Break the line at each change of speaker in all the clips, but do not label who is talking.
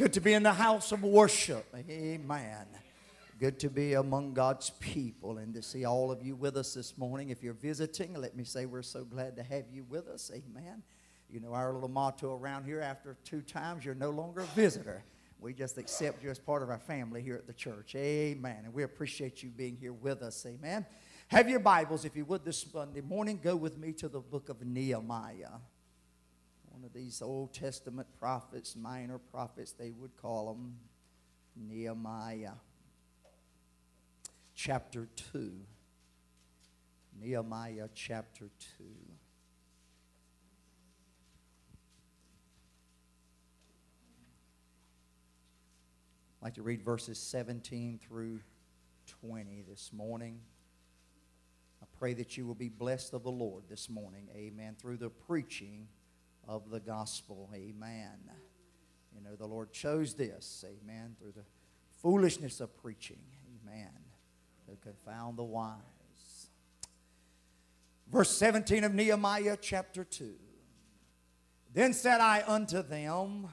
good to be in the house of worship. Amen. Good to be among God's people and to see all of you with us this morning. If you're visiting, let me say we're so glad to have you with us. Amen. You know, our little motto around here after two times, you're no longer a visitor. We just accept you as part of our family here at the church. Amen. And we appreciate you being here with us. Amen. Have your Bibles, if you would, this Sunday morning. Go with me to the book of Nehemiah these Old Testament prophets, minor prophets, they would call them, Nehemiah. Chapter 2. Nehemiah chapter 2. I'd like to read verses 17 through 20 this morning. I pray that you will be blessed of the Lord this morning. Amen. Through the preaching of the gospel. Amen. You know, the Lord chose this, amen, through the foolishness of preaching, amen, to confound the wise. Verse 17 of Nehemiah chapter 2. Then said I unto them,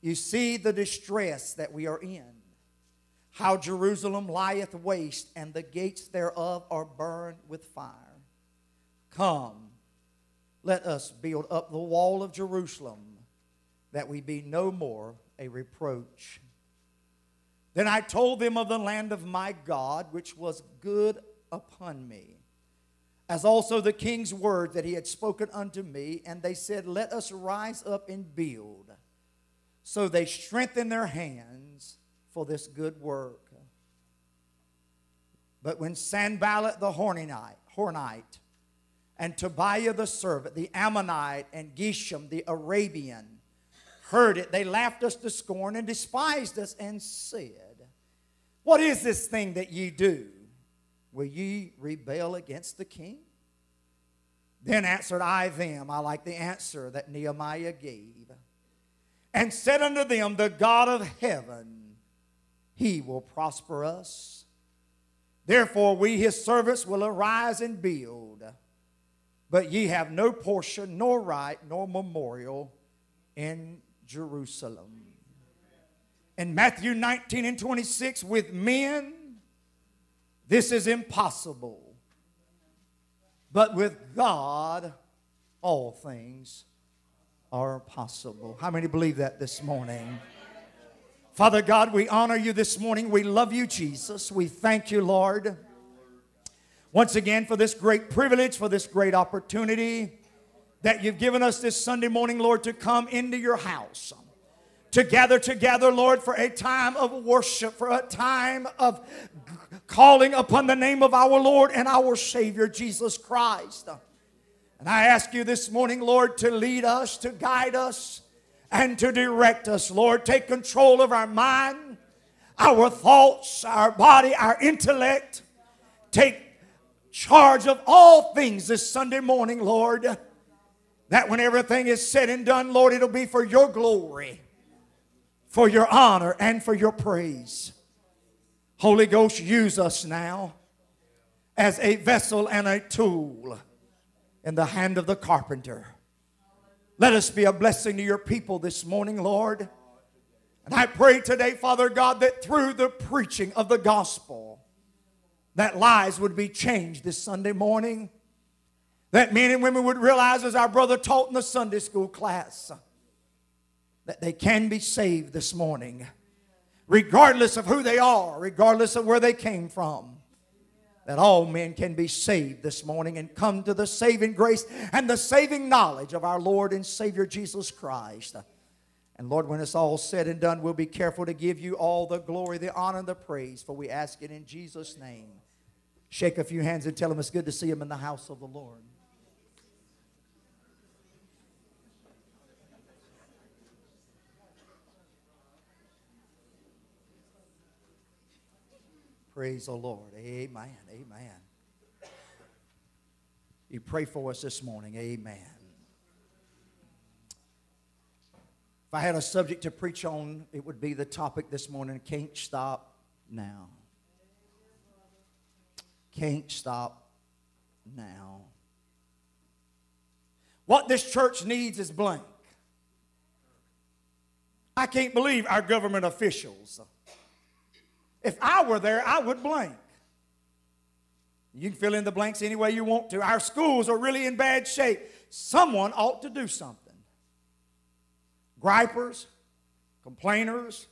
You see the distress that we are in, how Jerusalem lieth waste, and the gates thereof are burned with fire. Come, let us build up the wall of Jerusalem that we be no more a reproach. Then I told them of the land of my God, which was good upon me, as also the king's word that he had spoken unto me. And they said, Let us rise up and build. So they strengthened their hands for this good work. But when Sanballat the Hornite, Hornite and Tobiah the servant, the Ammonite, and Geshem the Arabian heard it. They laughed us to scorn and despised us and said, What is this thing that ye do? Will ye rebel against the king? Then answered I them, I like the answer that Nehemiah gave, and said unto them, The God of heaven, he will prosper us. Therefore, we his servants will arise and build but ye have no portion, nor right, nor memorial in Jerusalem. In Matthew 19 and 26, with men, this is impossible. But with God, all things are possible. How many believe that this morning? Father God, we honor you this morning. We love you, Jesus. We thank you, Lord once again for this great privilege, for this great opportunity that you've given us this Sunday morning, Lord, to come into your house. To gather together, Lord, for a time of worship, for a time of calling upon the name of our Lord and our Savior, Jesus Christ. And I ask you this morning, Lord, to lead us, to guide us, and to direct us. Lord, take control of our mind, our thoughts, our body, our intellect. Take charge of all things this Sunday morning, Lord. That when everything is said and done, Lord, it'll be for your glory, for your honor, and for your praise. Holy Ghost, use us now as a vessel and a tool in the hand of the carpenter. Let us be a blessing to your people this morning, Lord. And I pray today, Father God, that through the preaching of the gospel, that lives would be changed this Sunday morning. That men and women would realize, as our brother taught in the Sunday school class, that they can be saved this morning, regardless of who they are, regardless of where they came from. That all men can be saved this morning and come to the saving grace and the saving knowledge of our Lord and Savior Jesus Christ. And Lord, when it's all said and done, we'll be careful to give you all the glory, the honor, and the praise, for we ask it in Jesus' name. Shake a few hands and tell them it's good to see them in the house of the Lord. Praise the Lord. Amen. Amen. You pray for us this morning. Amen. If I had a subject to preach on, it would be the topic this morning can't stop now can't stop now. What this church needs is blank. I can't believe our government officials. If I were there, I would blank. You can fill in the blanks any way you want to. Our schools are really in bad shape. Someone ought to do something. Gripers, complainers,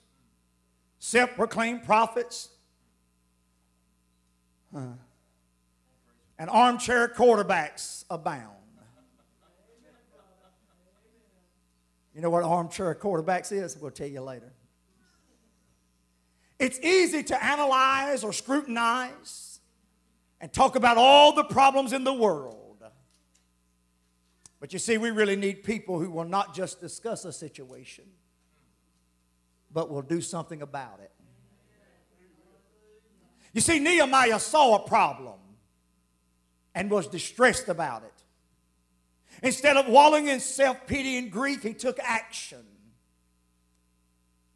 self proclaimed prophets, huh. And armchair quarterbacks abound. You know what armchair quarterbacks is? We'll tell you later. It's easy to analyze or scrutinize and talk about all the problems in the world. But you see, we really need people who will not just discuss a situation, but will do something about it. You see, Nehemiah saw a problem and was distressed about it. Instead of wallowing in self pity and grief, he took action.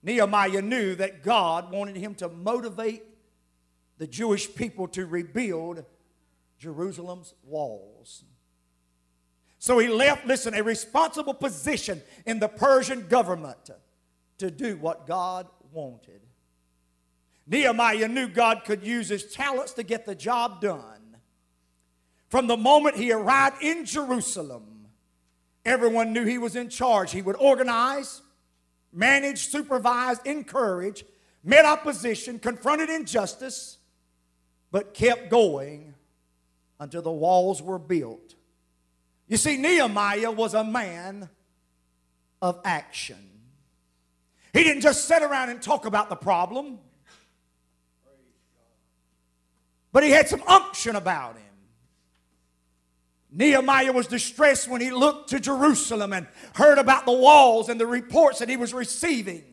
Nehemiah knew that God wanted him to motivate the Jewish people to rebuild Jerusalem's walls. So he left, listen, a responsible position in the Persian government to do what God wanted. Nehemiah knew God could use his talents to get the job done. From the moment he arrived in Jerusalem, everyone knew he was in charge. He would organize, manage, supervise, encourage, met opposition, confronted injustice, but kept going until the walls were built. You see, Nehemiah was a man of action. He didn't just sit around and talk about the problem, but he had some unction about him. Nehemiah was distressed when he looked to Jerusalem and heard about the walls and the reports that he was receiving.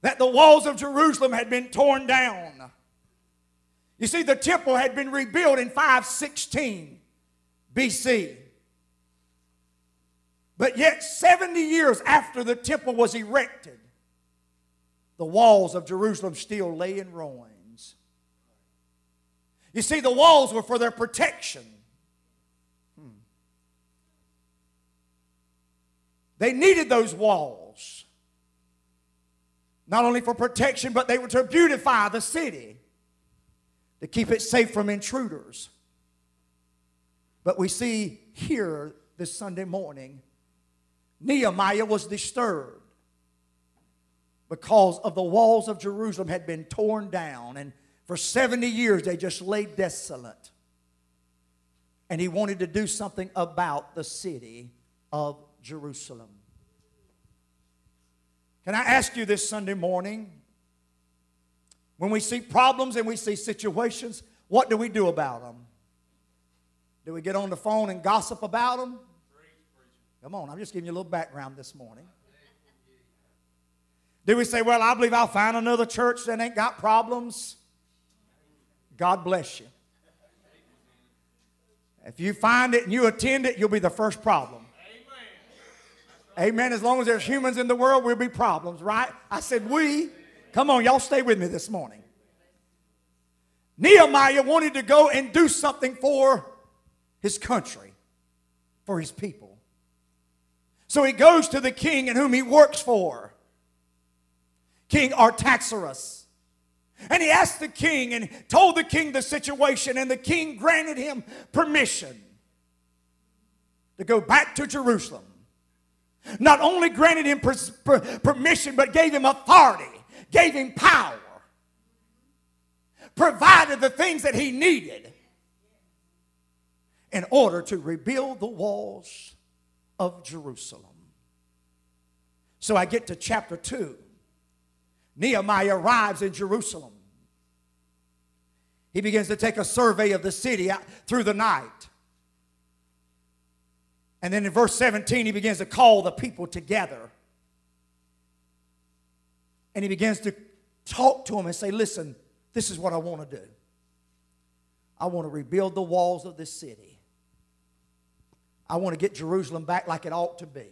That the walls of Jerusalem had been torn down. You see, the temple had been rebuilt in 516 BC. But yet, 70 years after the temple was erected, the walls of Jerusalem still lay in ruins. You see, the walls were for their protection. They needed those walls. Not only for protection, but they were to beautify the city, to keep it safe from intruders. But we see here this Sunday morning, Nehemiah was disturbed because of the walls of Jerusalem had been torn down, and for 70 years they just lay desolate. And he wanted to do something about the city of Jerusalem. Can I ask you this Sunday morning? When we see problems and we see situations, what do we do about them? Do we get on the phone and gossip about them? Come on, I'm just giving you a little background this morning. Do we say, well, I believe I'll find another church that ain't got problems? God bless you. If you find it and you attend it, you'll be the first problem. Amen. As long as there's humans in the world, we'll be problems, right? I said, we. Come on, y'all stay with me this morning. Nehemiah wanted to go and do something for his country, for his people. So he goes to the king and whom he works for, King Artaxerxes. And he asked the king and told the king the situation, and the king granted him permission to go back to Jerusalem not only granted him per, per, permission, but gave him authority, gave him power, provided the things that he needed in order to rebuild the walls of Jerusalem. So I get to chapter 2. Nehemiah arrives in Jerusalem. He begins to take a survey of the city through the night. And then in verse 17, he begins to call the people together. And he begins to talk to them and say, Listen, this is what I want to do. I want to rebuild the walls of this city. I want to get Jerusalem back like it ought to be.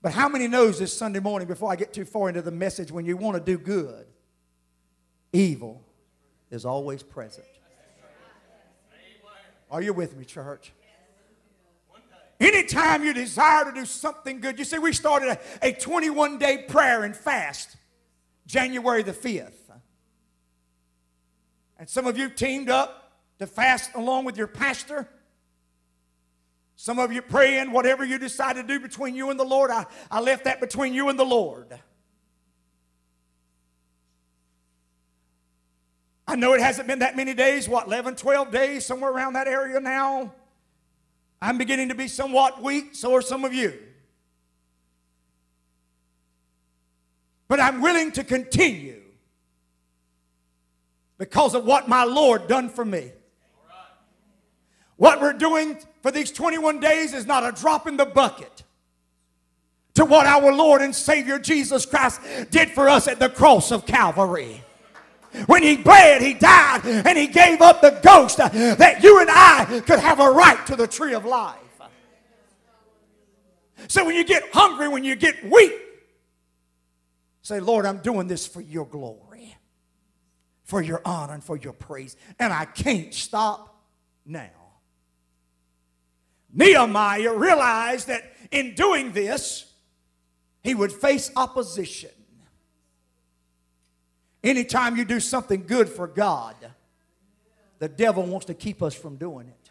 But how many knows this Sunday morning before I get too far into the message when you want to do good, evil is always present. Are you with me, church? Anytime you desire to do something good, you see, we started a, a 21 day prayer and fast January the 5th. And some of you teamed up to fast along with your pastor. Some of you praying, whatever you decide to do between you and the Lord, I, I left that between you and the Lord. I know it hasn't been that many days, what, 11, 12 days, somewhere around that area now. I'm beginning to be somewhat weak, so are some of you. But I'm willing to continue because of what my Lord done for me. What we're doing for these 21 days is not a drop in the bucket to what our Lord and Savior Jesus Christ did for us at the cross of Calvary. When he bled, he died, and he gave up the ghost that you and I could have a right to the tree of life. So when you get hungry, when you get weak, say, Lord, I'm doing this for your glory, for your honor, and for your praise. And I can't stop now. Nehemiah realized that in doing this, he would face opposition. Anytime you do something good for God, the devil wants to keep us from doing it.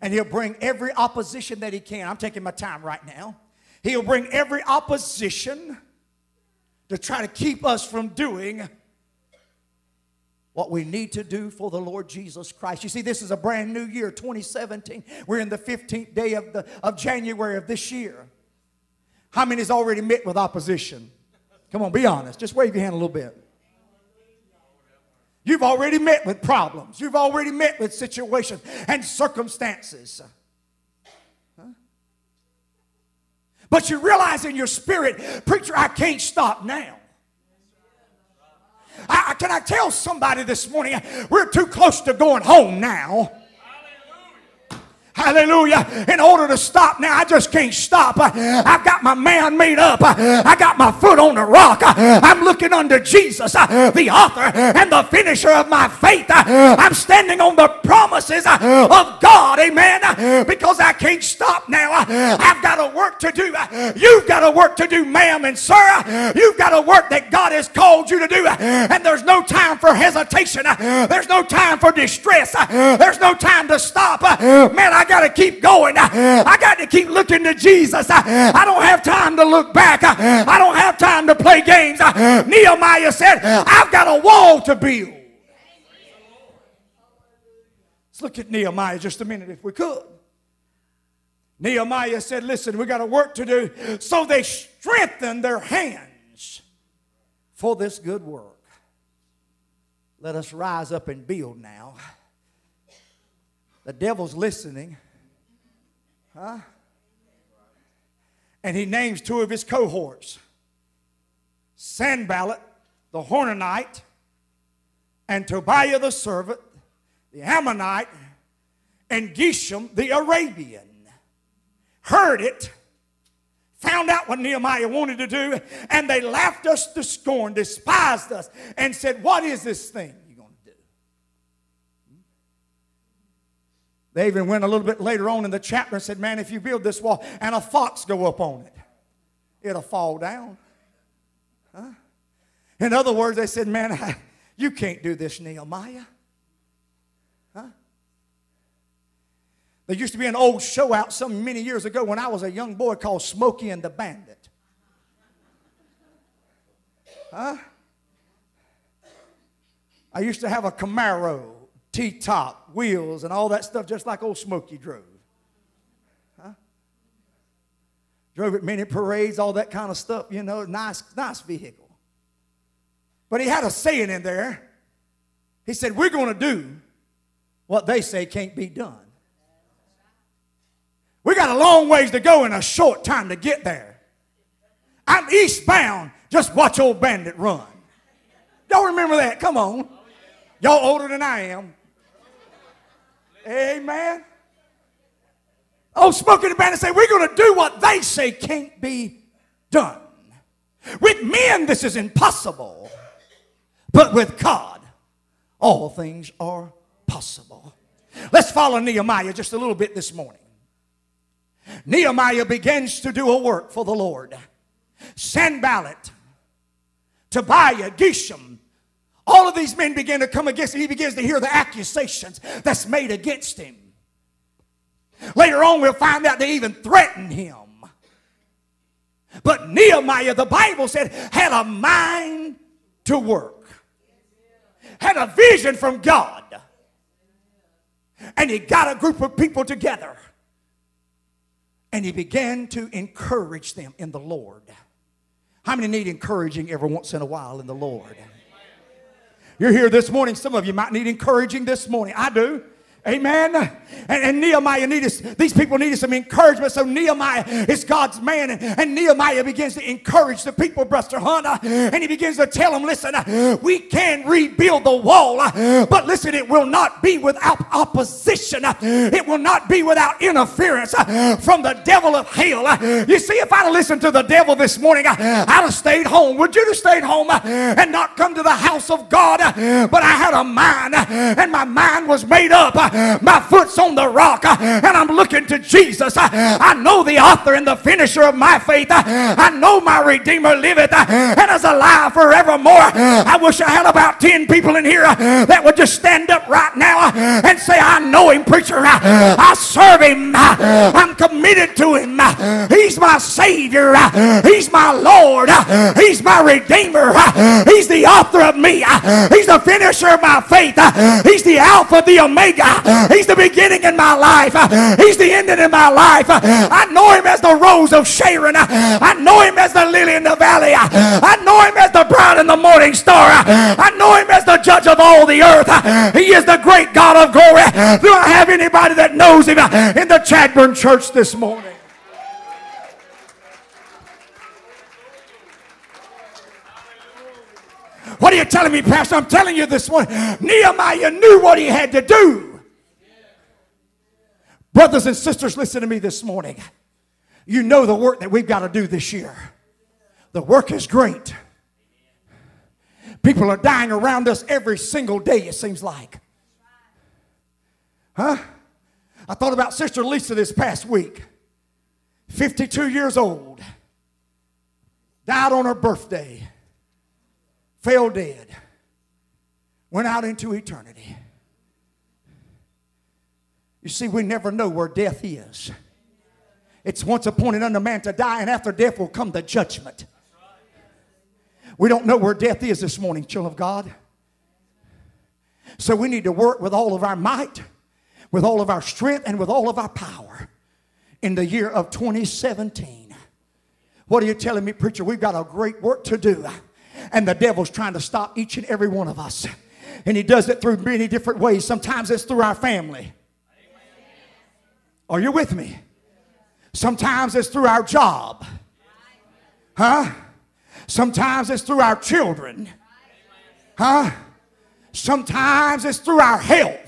And he'll bring every opposition that he can. I'm taking my time right now. He'll bring every opposition to try to keep us from doing what we need to do for the Lord Jesus Christ. You see, this is a brand new year, 2017. We're in the 15th day of, the, of January of this year. How many has already met with opposition? Come on, be honest. Just wave your hand a little bit. You've already met with problems. You've already met with situations and circumstances. Huh? But you realize in your spirit, preacher, I can't stop now. I, can I tell somebody this morning, we're too close to going home now. Hallelujah. In order to stop now, I just can't stop. Uh, I've got my man made up. Uh, I got my foot on the rock. Uh, I'm looking unto Jesus, the author and the finisher of my faith. I'm standing on the promises of God. Amen. Because I can't stop now. I've got a work to do. You've got a work to do, ma'am and sir. You've got a work that God has called you to do. And there's no time for hesitation. There's no time for distress. There's no time to stop. Man, I got to keep going. Uh, I got to keep looking to Jesus. Uh, I don't have time to look back. Uh, I don't have time to play games. Nehemiah said, I've got a wall to build. Let's look at Nehemiah just a minute if we could. Nehemiah said, Listen, we got a work to do. So they strengthened their hands for this good work. Let us rise up and build now. The devil's listening. Huh? And he names two of his cohorts Sanballat, the Horonite, and Tobiah the servant, the Ammonite, and Geshem the Arabian. Heard it, found out what Nehemiah wanted to do, and they laughed us to scorn, despised us, and said, What is this thing? They even went a little bit later on in the chapter and said, Man, if you build this wall and a fox go up on it, it'll fall down. Huh? In other words, they said, Man, you can't do this, Nehemiah. Huh? There used to be an old show out some many years ago when I was a young boy called Smokey and the Bandit. Huh? I used to have a Camaro. T-top, wheels, and all that stuff, just like old Smokey drove. Huh? Drove at many parades, all that kind of stuff, you know, nice, nice vehicle. But he had a saying in there. He said, We're going to do what they say can't be done. We got a long ways to go in a short time to get there. I'm eastbound. Just watch old bandit run. Y'all remember that? Come on. Y'all older than I am. Amen. Oh, Smokey the Bandit say, we're going to do what they say can't be done. With men, this is impossible. But with God, all things are possible. Let's follow Nehemiah just a little bit this morning. Nehemiah begins to do a work for the Lord. Sanballat, Tobiah, Geshem, all of these men begin to come against him. He begins to hear the accusations that's made against him. Later on, we'll find out they even threatened him. But Nehemiah, the Bible said, had a mind to work, had a vision from God. And he got a group of people together and he began to encourage them in the Lord. How many need encouraging every once in a while in the Lord? You're here this morning. Some of you might need encouraging this morning. I do. Amen. And, and, Nehemiah needed, these people needed some encouragement. So Nehemiah is God's man. And, and Nehemiah begins to encourage the people, Buster Hunter. And he begins to tell them, listen, we can rebuild the wall. But listen, it will not be without opposition. It will not be without interference from the devil of hell. You see, if I'd have listened to the devil this morning, I'd have stayed home. Would you have stayed home and not come to the house of God? But I had a mind, and my mind was made up Uh, my foot's on the rock uh, and I'm looking to Jesus. Uh, I know the author and the finisher of my faith. I know my Redeemer liveth and is alive forevermore. I wish I had about 10 people in here that would just stand up right now and say, I know him, preacher. I serve him. I'm committed to him. He's my Savior. He's my Lord. He's my Redeemer. He's the author of me. He's the finisher of my faith. He's the Alpha, the Omega. He's the beginning in my life. He's the ending in my life. I know him as the rose of Sharon. I know him as the lily in the valley. I know him as the bright in the morning star. I know him as the judge of all the earth. He is the great God of glory. Do I have anybody that knows him in the Chadbourn church this morning? What are you telling me, Pastor? I'm telling you this morning. Nehemiah knew what he had to do. Brothers and sisters, listen to me this morning. You know the work that we've got to do this year. The work is great. People are dying around us every single day, it seems like. Huh? I thought about Sister Lisa this past week. 52 years old. Died on her birthday. Fell dead. Went out into eternity. You see, we never know where death is. It's once appointed unto man to die, and after death will come the judgment. We don't know where death is this morning, children of God. So we need to work with all of our might, with all of our strength, and with all of our power in the year of 2017. What are you telling me, preacher? We've got a great work to do. And the devil's trying to stop each and every one of us. And he does it through many different ways. Sometimes it's through our family. Are you with me? Sometimes it's through our job. Huh? Sometimes it's through our children. Huh? Sometimes it's through our health.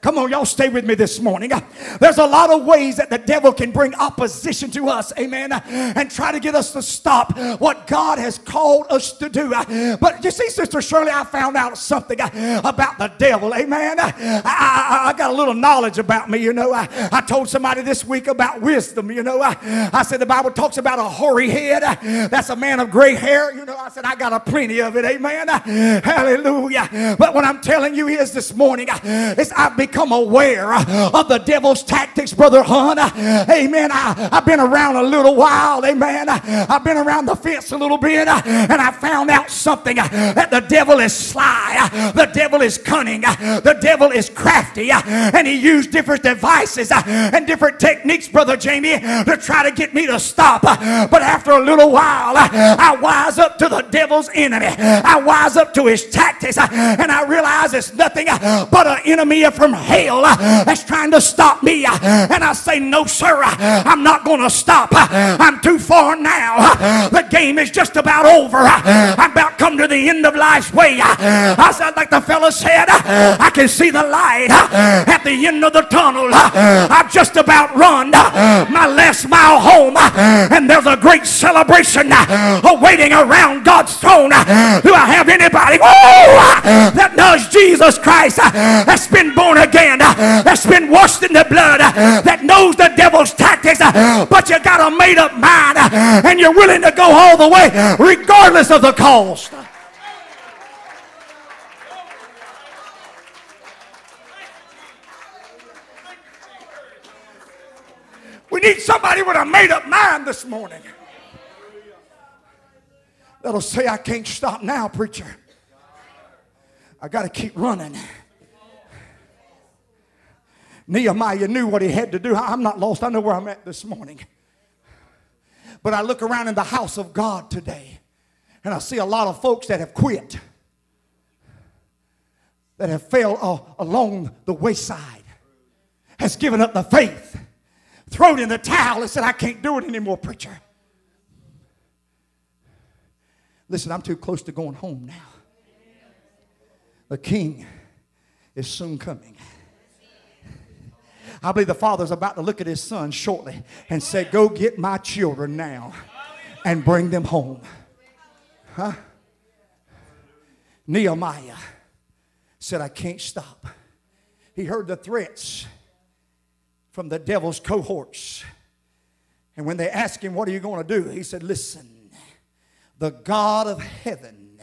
Come on, y'all stay with me this morning. There's a lot of ways that the devil can bring opposition to us, amen, and try to get us to stop what God has called us to do. But you see, Sister Shirley, I found out something about the devil, amen. I, I, I got a little knowledge about me, you know. I, I told somebody this week about wisdom, you know. I, I said the Bible talks about a hoary head. That's a man of gray hair, you know. I said I got a plenty of it, amen. Hallelujah. But what I'm telling you is this morning, is I've become aware of the devil's tactics, Brother Hunt. Amen. I, I've been around a little while. Amen. I've been around the fence a little bit and I found out something that the devil is sly, the devil is cunning, the devil is crafty, and he used different devices and different techniques, Brother Jamie, to try to get me to stop. But after a little while, I wise up to the devil's enemy. I wise up to his tactics, and I realize it's nothing but an enemy from hell uh, that's trying to stop me. Uh, and I say, No, sir, uh, I'm not going to stop. I'm too far now. The game is just about over. I'm about come to the end of life's way. I said, like the fellow said, I can see the light at the end of the tunnel. I've just about run my last mile home, and there's a great celebration awaiting around God's throne. Do I have anybody whoa, that knows Jesus Christ that's been born again, Uh, that's been washed in the blood, uh, that knows the devil's tactics? Uh, but you got a made up mind and you're willing to go all the way regardless of the cost. We need somebody with a made up mind this morning that'll say, I can't stop now, preacher. I got to keep running. Nehemiah knew what he had to do. I'm not lost. I know where I'm at this morning. But I look around in the house of God today and I see a lot of folks that have quit, that have fell uh, along the wayside, has given up the faith thrown in the towel and said, I can't do it anymore, preacher. Listen, I'm too close to going home now. The king is soon coming. I believe the father's about to look at his son shortly and say, Go get my children now and bring them home. Huh? Nehemiah said, I can't stop. He heard the threats from the devil's cohorts. And when they asked him, What are you going to do? He said, Listen, the God of heaven,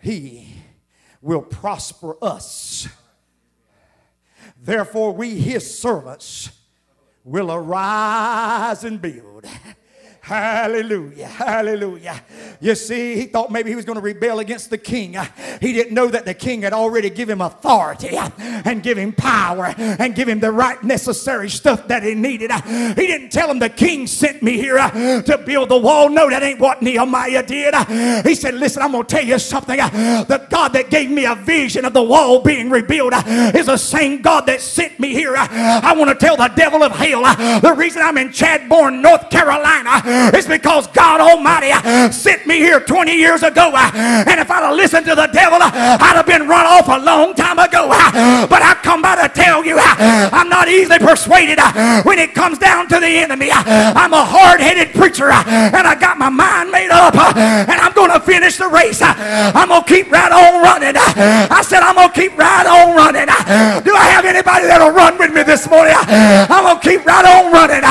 he will prosper us. Therefore, we, his servants, will arise and build. Hallelujah. Hallelujah. You see, he thought maybe he was going to rebel against the king. He didn't know that the king had already given him authority and give him power and give him the right necessary stuff that he needed. He didn't tell him the king sent me here uh, to build the wall. No, that ain't what Nehemiah did. He said, Listen, I'm going to tell you something. The God that gave me a vision of the wall being rebuilt uh, is the same God that sent me here. Uh, I want to tell the devil of hell the reason I'm in Chadbourn, North Carolina it's because God Almighty uh, sent me here 20 years ago. Uh, and if I'd have listened to the devil, uh, I'd have been run off a long time ago. But I come by to tell you, I'm not easily persuaded when it comes down to the enemy. I'm a hard headed preacher and I got my mind made up and I'm going to finish the race. I'm going to keep right on running. I said, I'm going to keep right on running. Do I have anybody that'll run with me this morning? I'm going to keep right on running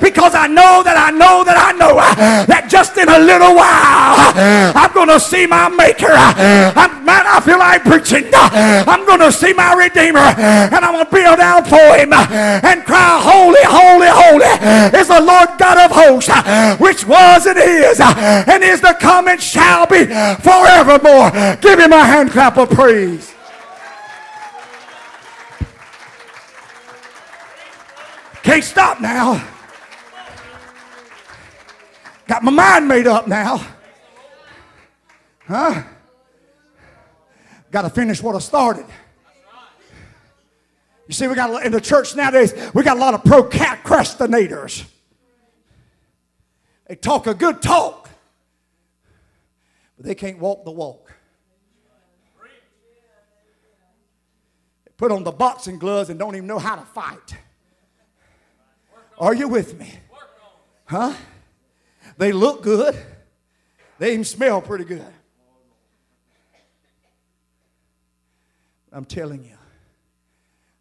because I know that I know that I I know uh, that just in a little while uh, I'm going to see my Maker. Uh, I'm, man, I feel like preaching. I'm going to see my Redeemer and I'm going to kneel down for him and cry, Holy, holy, holy is the Lord God of hosts, which was and is and is to come and shall be forevermore. Give him a hand clap of praise. Can't stop now. Got my mind made up now. Huh? Got to finish what I started. You see, we got in the church nowadays, we got a lot of procrastinators. They talk a good talk, but they can't walk the walk. They put on the boxing gloves and don't even know how to fight. Are you with me? Huh? They look good. They even smell pretty good. I'm telling you,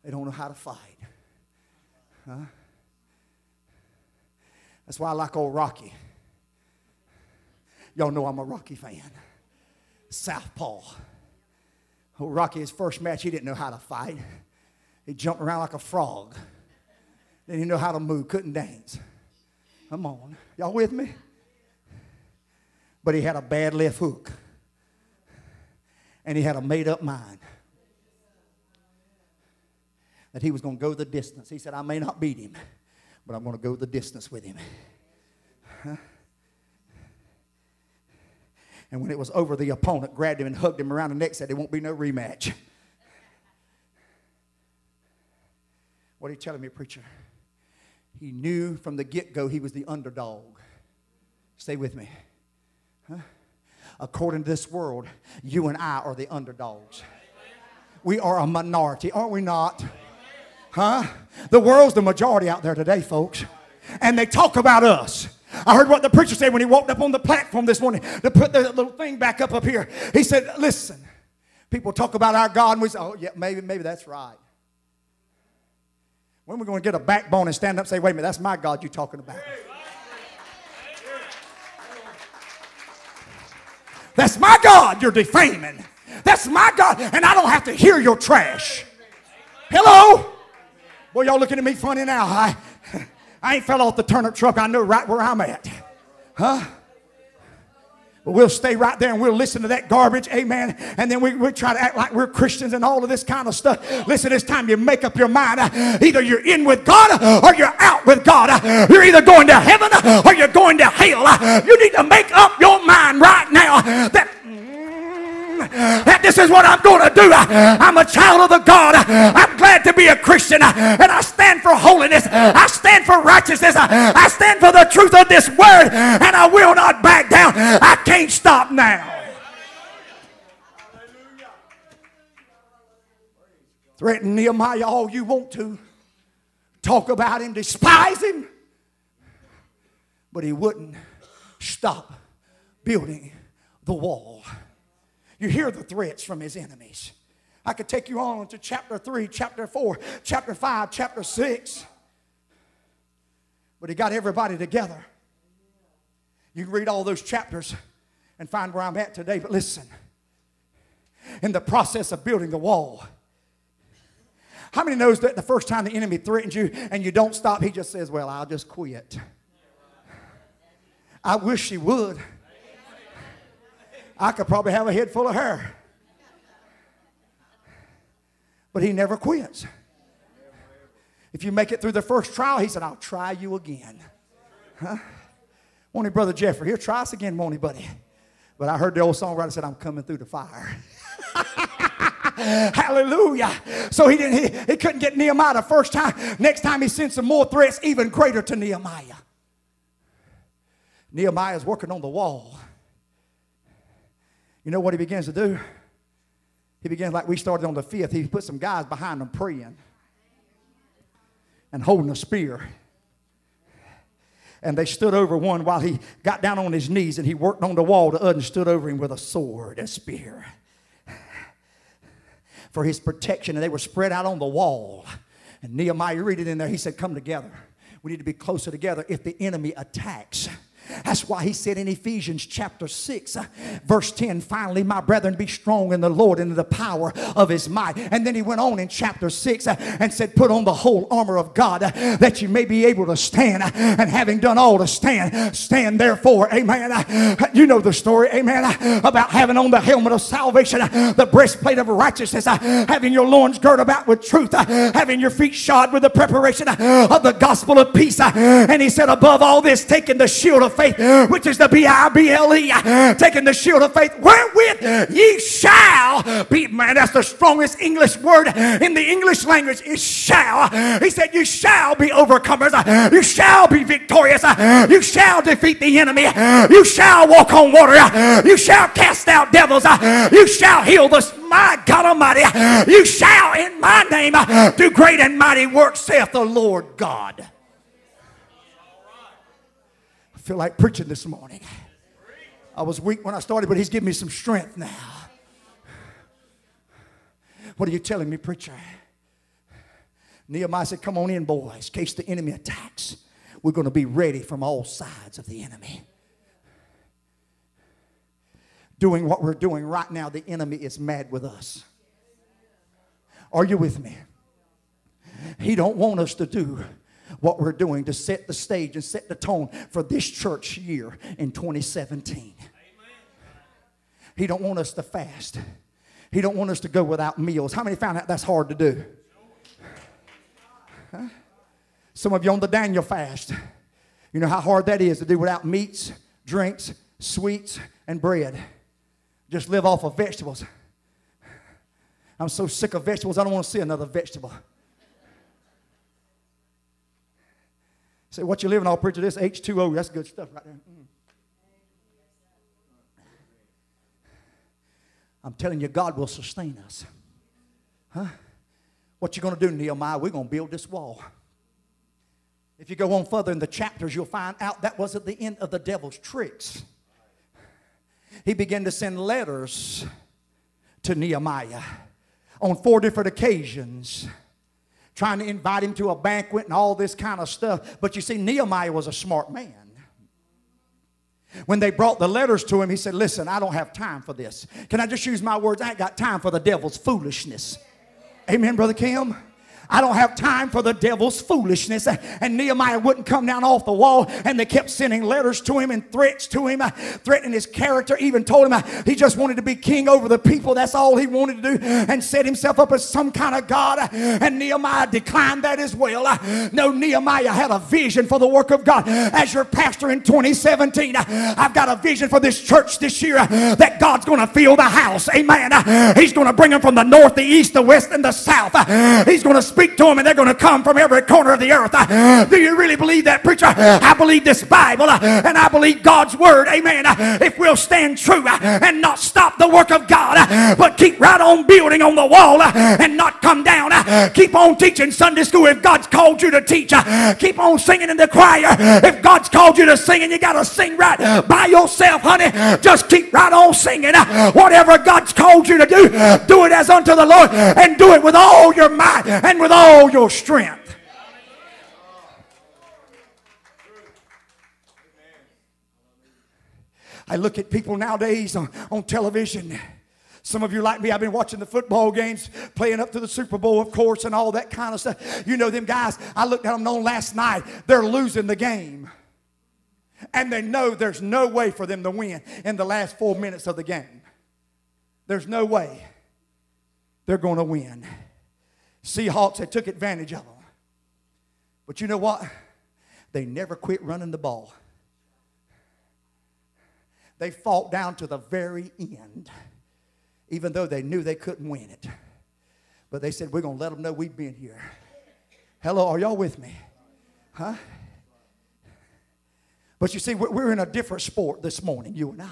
they don't know how to fight. Huh? That's why I like old Rocky. Y'all know I'm a Rocky fan. Southpaw. Old Rocky, his first match, he didn't know how to fight. He jumped around like a frog. Didn't know how to move, couldn't dance. Come on. Y'all with me? But he had a bad left hook. And he had a made up mind that he was going to go the distance. He said, I may not beat him, but I'm going to go the distance with him. Huh? And when it was over, the opponent grabbed him and hugged him around the neck, said, There won't be no rematch. What are you telling me, preacher? He knew from the get go he was the underdog. Stay with me. According to this world, you and I are the underdogs. We are a minority, aren't we not? Huh? The world's the majority out there today, folks. And they talk about us. I heard what the preacher said when he walked up on the platform this morning to put the little thing back up up here. He said, "Listen, people talk about our God, and we say, oh yeah, maybe maybe that's right. When are we going to get a backbone and stand up and say, wait a minute, that's my God you're talking about? That's my God you're defaming. That's my God, and I don't have to hear your trash. Hello? Boy, y'all looking at me funny now. I, I ain't fell off the turnip truck. I know right where I'm at. Huh? We'll stay right there and we'll listen to that garbage, amen. And then we, we try to act like we're Christians and all of this kind of stuff. Listen, it's time you make up your mind. Uh, either you're in with God uh, or you're out with God. Uh, you're either going to heaven or you're going to hell. You need to make up your mind right now that that this is what I'm going to do. I'm a child of the God. I'm glad to be a Christian and I stand for holiness. I stand for righteousness. I stand for the truth of this word and I will not back down. I can't stop now. Threaten Nehemiah all you want to. Talk about him, despise him. But he wouldn't stop building the wall. You hear the threats from his enemies. I could take you on to chapter 3, chapter 4, chapter 5, chapter 6. But he got everybody together. You can read all those chapters and find where I'm at today. But listen, in the process of building the wall, how many knows that the first time the enemy threatens you and you don't stop, he just says, Well, I'll just quit. I wish he would. I could probably have a head full of hair. But he never quits. If you make it through the first trial, he said, I'll try you again. Huh? Morning, Brother Jeffrey. Here, try us again, morning, buddy. But I heard the old songwriter said, I'm coming through the fire. Hallelujah. So he didn't he, he couldn't get Nehemiah the first time. Next time he sent some more threats, even greater to Nehemiah. Nehemiah's working on the wall. You know what he begins to do? He begins like we started on the fifth. He put some guys behind him praying and holding a spear. And they stood over one while he got down on his knees and he worked on the wall. The other stood over him with a sword and spear for his protection. And they were spread out on the wall. And Nehemiah, read it in there, he said, Come together. We need to be closer together if the enemy attacks. That's why he said in Ephesians chapter 6, uh, verse 10, finally, my brethren, be strong in the Lord and in the power of his might. And then he went on in chapter 6 uh, and said, Put on the whole armor of God uh, that you may be able to stand. Uh, and having done all to stand, stand therefore. Amen. Uh, you know the story, amen, uh, about having on the helmet of salvation, the breastplate of righteousness, having your loins girt about with truth, having your feet shod with the preparation of the gospel of peace. And he said, Above all this, taking the shield of faith, which is the B I B L E, taking the shield of faith, wherewith ye shall be. Man, that's the strongest English word in the English language is shall. He said, You shall be overcomers, you shall be victorious, you shall defeat the enemy, you shall walk on water, you shall cast out devils, you shall heal the. My God Almighty, you shall in my name do great and mighty works, saith the Lord God feel like preaching this morning. I was weak when I started, but He's giving me some strength now. What are you telling me, preacher? Nehemiah said, Come on in, boys, in case the enemy attacks. We're going to be ready from all sides of the enemy. Doing what we're doing right now, the enemy is mad with us. Are you with me? He don't want us to do what we're doing to set the stage and set the tone for this church year in 2017. He don't want us to fast. He don't want us to go without meals. How many found out that's hard to do? Huh? Some of you on the Daniel fast. You know how hard that is to do without meats, drinks, sweets, and bread. Just live off of vegetables. I'm so sick of vegetables, I don't want to see another vegetable. Say, what you living on, preacher? This H2O, that's good stuff right there. Mm. I'm telling you, God will sustain us. Huh? What you going to do, Nehemiah? We're going to build this wall. If you go on further in the chapters, you'll find out that was at the end of the devil's tricks. He began to send letters to Nehemiah on four different occasions trying to invite him to a banquet and all this kind of stuff. But you see, Nehemiah was a smart man. When they brought the letters to him, he said, Listen, I don't have time for this. Can I just use my words? I ain't got time for the devil's foolishness. Amen, Brother Kim? I don't have time for the devil's foolishness. And Nehemiah wouldn't come down off the wall, and they kept sending letters to him and threats to him, uh, threatening his character, even told him uh, he just wanted to be king over the people. That's all he wanted to do, and set himself up as some kind of God. And Nehemiah declined that as well. Uh, no, Nehemiah had a vision for the work of God. As your pastor in 2017, I've got a vision for this church this year that God's going to fill the house. Amen. He's going to bring them from the north, the east, the west, and the south. He's going to speak to them and they're going to come from every corner of the earth. Uh, do you really believe that, preacher? I believe this Bible uh, and I believe God's word. Amen. Uh, if we'll stand true and not stop the work of God, but keep right on building on the wall and not come down. Keep on teaching Sunday school if God's called you to teach. Keep on singing in the choir if God's called you to sing and you got to sing right by yourself, honey. Just keep right on singing. Whatever God's called you to do, do it as unto the Lord and do it with all your might and with with all your strength. I look at people nowadays on, on television. Some of you like me, I've been watching the football games, playing up to the Super Bowl, of course, and all that kind of stuff. You know them guys, I looked at them on last night. They're losing the game. And they know there's no way for them to win in the last four minutes of the game. There's no way they're going to win. Seahawks, they took advantage of them. But you know what? They never quit running the ball. They fought down to the very end, even though they knew they couldn't win it. But they said, We're going to let them know we've been here. Hello, are y'all with me? Huh? But you see, we're in a different sport this morning, you and I.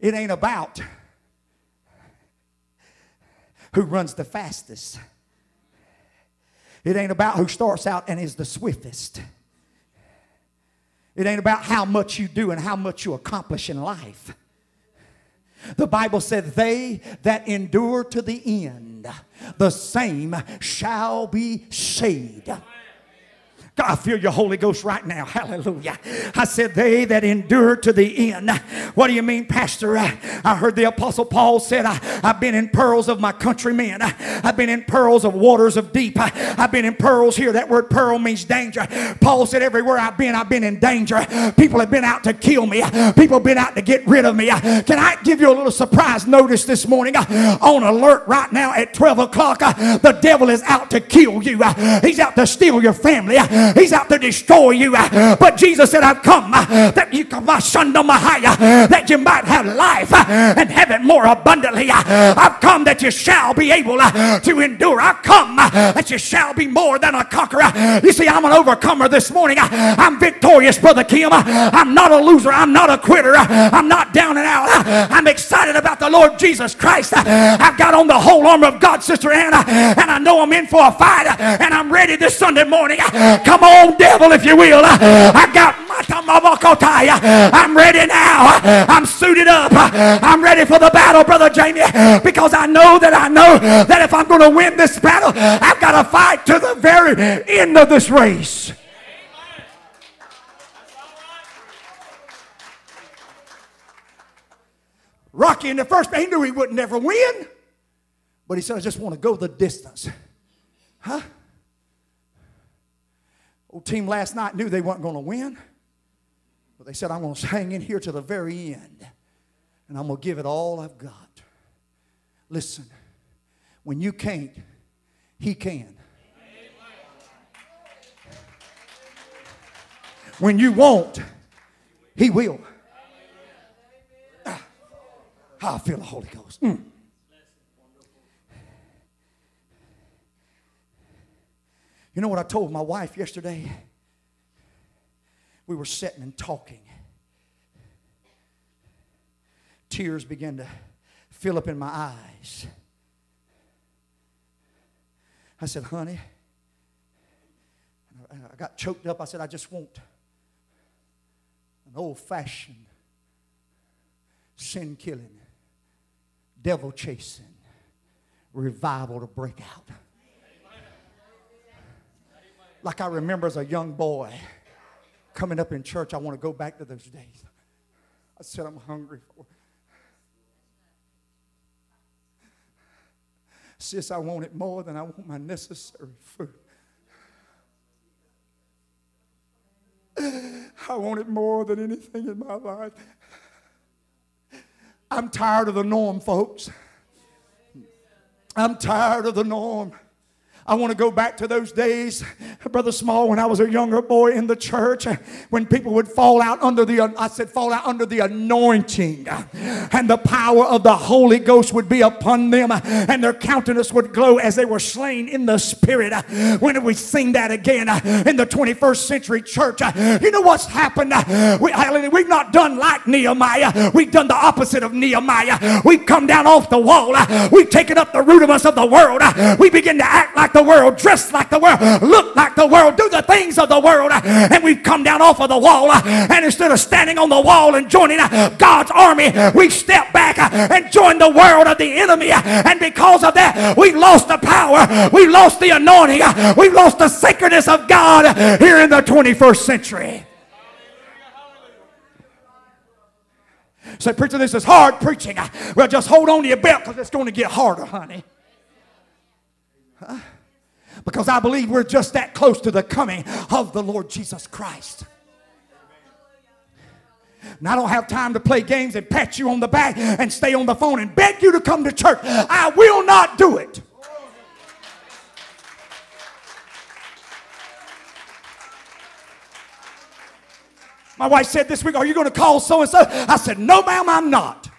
It ain't about who runs the fastest. It ain't about who starts out and is the swiftest. It ain't about how much you do and how much you accomplish in life. The Bible said, They that endure to the end, the same shall be saved. I feel your Holy Ghost right now. Hallelujah. I said, They that endure to the end. What do you mean, Pastor? I heard the Apostle Paul said, I, have been in pearls of my countrymen. I've been in pearls of waters of deep. I've been in pearls here. That word pearl means danger. Paul said, Everywhere I've been, I've been in danger. People have been out to kill me, people have been out to get rid of me. Can I give you a little surprise notice this morning? On alert right now at 12 o'clock, the devil is out to kill you, he's out to steal your family. He's out to destroy you. But Jesus said, I've come uh, that you come, my son, uh, that you might have life uh, and have it more abundantly. I've come that you shall be able to endure. I've come that you shall be more than a conqueror. You see, I'm an overcomer this morning. I'm victorious, Brother Kim. I'm not a loser. I'm not a quitter. I'm not down and out. I'm excited about the Lord Jesus Christ. I've got on the whole armor of God, Sister Anna, and I know I'm in for a fight, and I'm ready this Sunday morning. Come on, devil, if you will. I got my tamabakotaya. I'm ready now. I'm suited up. I'm ready for the battle, Brother Jamie, because I know that I know that if I'm going to win this battle, I've got to fight to the very end of this race. Rocky in the first, he knew he would never win. But he said, I just want to go the distance. Huh? Old team last night knew they weren't going to win. But they said, I'm going to hang in here to the very end. And I'm going to give it all I've got. Listen, when you can't, he can. When you won't, he will. Ah, I feel the Holy Ghost. Mm. You know what I told my wife yesterday? We were sitting and talking. Tears began to fill up in my eyes. I said, honey, I got choked up. I said, I just want an old fashioned sin killing, devil chasing, revival to break out. Like I remember as a young boy coming up in church, I want to go back to those days. I said, I'm hungry for. Sis, I want it more than I want my necessary food. I want it more than anything in my life. I'm tired of the norm, folks. I'm tired of the norm. I want to go back to those days, Brother Small, when I was a younger boy in the church, when people would fall out under the, I said, fall out under the anointing, and the power of the Holy Ghost would be upon them, and their countenance would glow as they were slain in the Spirit. When did we sing that again in the 21st century church? You know what's happened? We, we've not done like Nehemiah, we've done the opposite of Nehemiah. We've come down off the wall, we've taken up the rudiments of the world, we begin to act like the the world, dress like the world, look like the world, do the things of the world. And we've come down off of the wall. And instead of standing on the wall and joining God's army, we step back and join the world of the enemy. And because of that, we've lost the power. We've lost the anointing. We've lost the sacredness of God here in the 21st century. Say, preacher, this is hard preaching. Well, just hold on to your belt because it's going to get harder, honey. Huh? Because I believe we're just that close to the coming of the Lord Jesus Christ. And I don't have time to play games and pat you on the back and stay on the phone and beg you to come to church. I will not do it. My wife said this week, Are you going to call so and so? I said, No, ma'am, I'm not.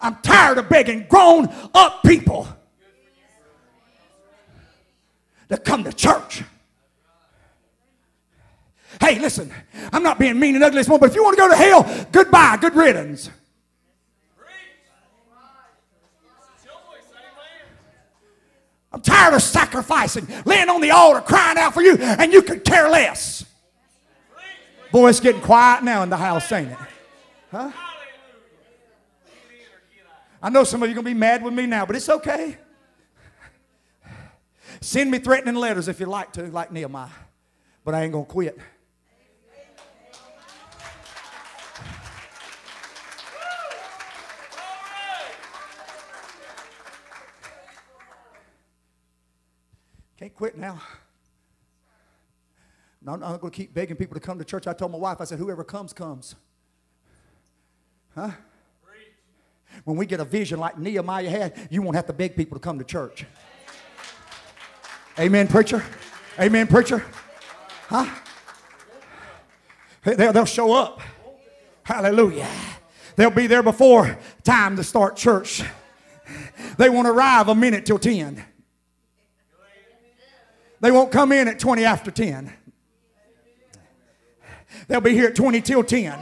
I'm tired of begging grown up people to come to church. Hey, listen, I'm not being mean and ugly this morning, but if you want to go to hell, goodbye, good riddance. I'm tired of sacrificing, laying on the altar, crying out for you, and you could care less. Boy, it's getting quiet now in the house, ain't it? Huh? I know some of you are going to be mad with me now, but it's okay. Send me threatening letters if you like to, like Nehemiah. But I ain't going to quit. Can't quit now. I'm not going to keep begging people to come to church. I told my wife, I said, whoever comes, comes. Huh? When we get a vision like Nehemiah had, you won't have to beg people to come to church. Amen, preacher. Amen, preacher. Huh? They'll, they'll show up. Hallelujah. They'll be there before time to start church. They won't arrive a minute till 10. They won't come in at 20 after 10. They'll be here at 20 till 10.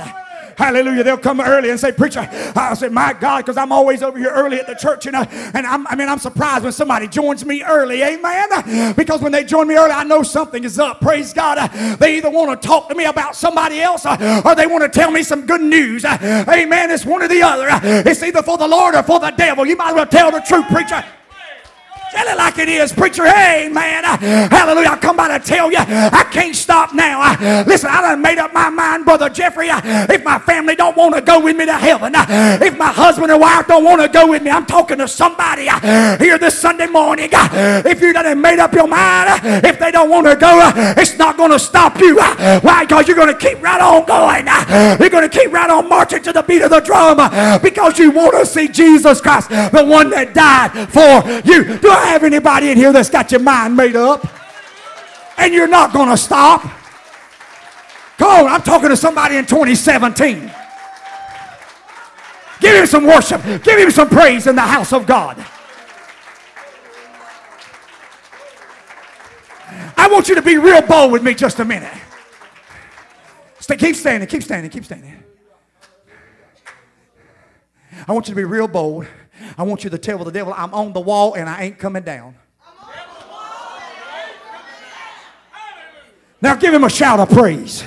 Hallelujah. They'll come early and say, Preacher, I say, My God, because I'm always over here early at the church. And, uh, and I'm, I mean, I'm surprised when somebody joins me early. Amen. Because when they join me early, I know something is up. Praise God. Uh, they either want to talk to me about somebody else uh, or they want to tell me some good news. Amen. It's one or the other. It's either for the Lord or for the devil. You might as well tell the truth, preacher. Tell it like it is, preacher. Hey, man. Hallelujah. I come by to tell you, I can't stop now. Listen, I done made up my mind, Brother Jeffrey. If my family don't want to go with me to heaven, if my husband and wife don't want to go with me, I'm talking to somebody here this Sunday morning. If you done made up your mind, if they don't want to go, it's not going to stop you. Why? Because you're going to keep right on going. You're going to keep right on marching to the beat of the drum because you want to see Jesus Christ, the one that died for you. Do I have anybody in here that's got your mind made up? And you're not going to stop? Come on, I'm talking to somebody in 2017. Give him some worship. Give him some praise in the house of God. I want you to be real bold with me just a minute. Stay, keep standing, keep standing, keep standing. I want you to be real bold. I want you to tell the devil, I'm on the wall and I ain't coming down. Now give him a shout of praise.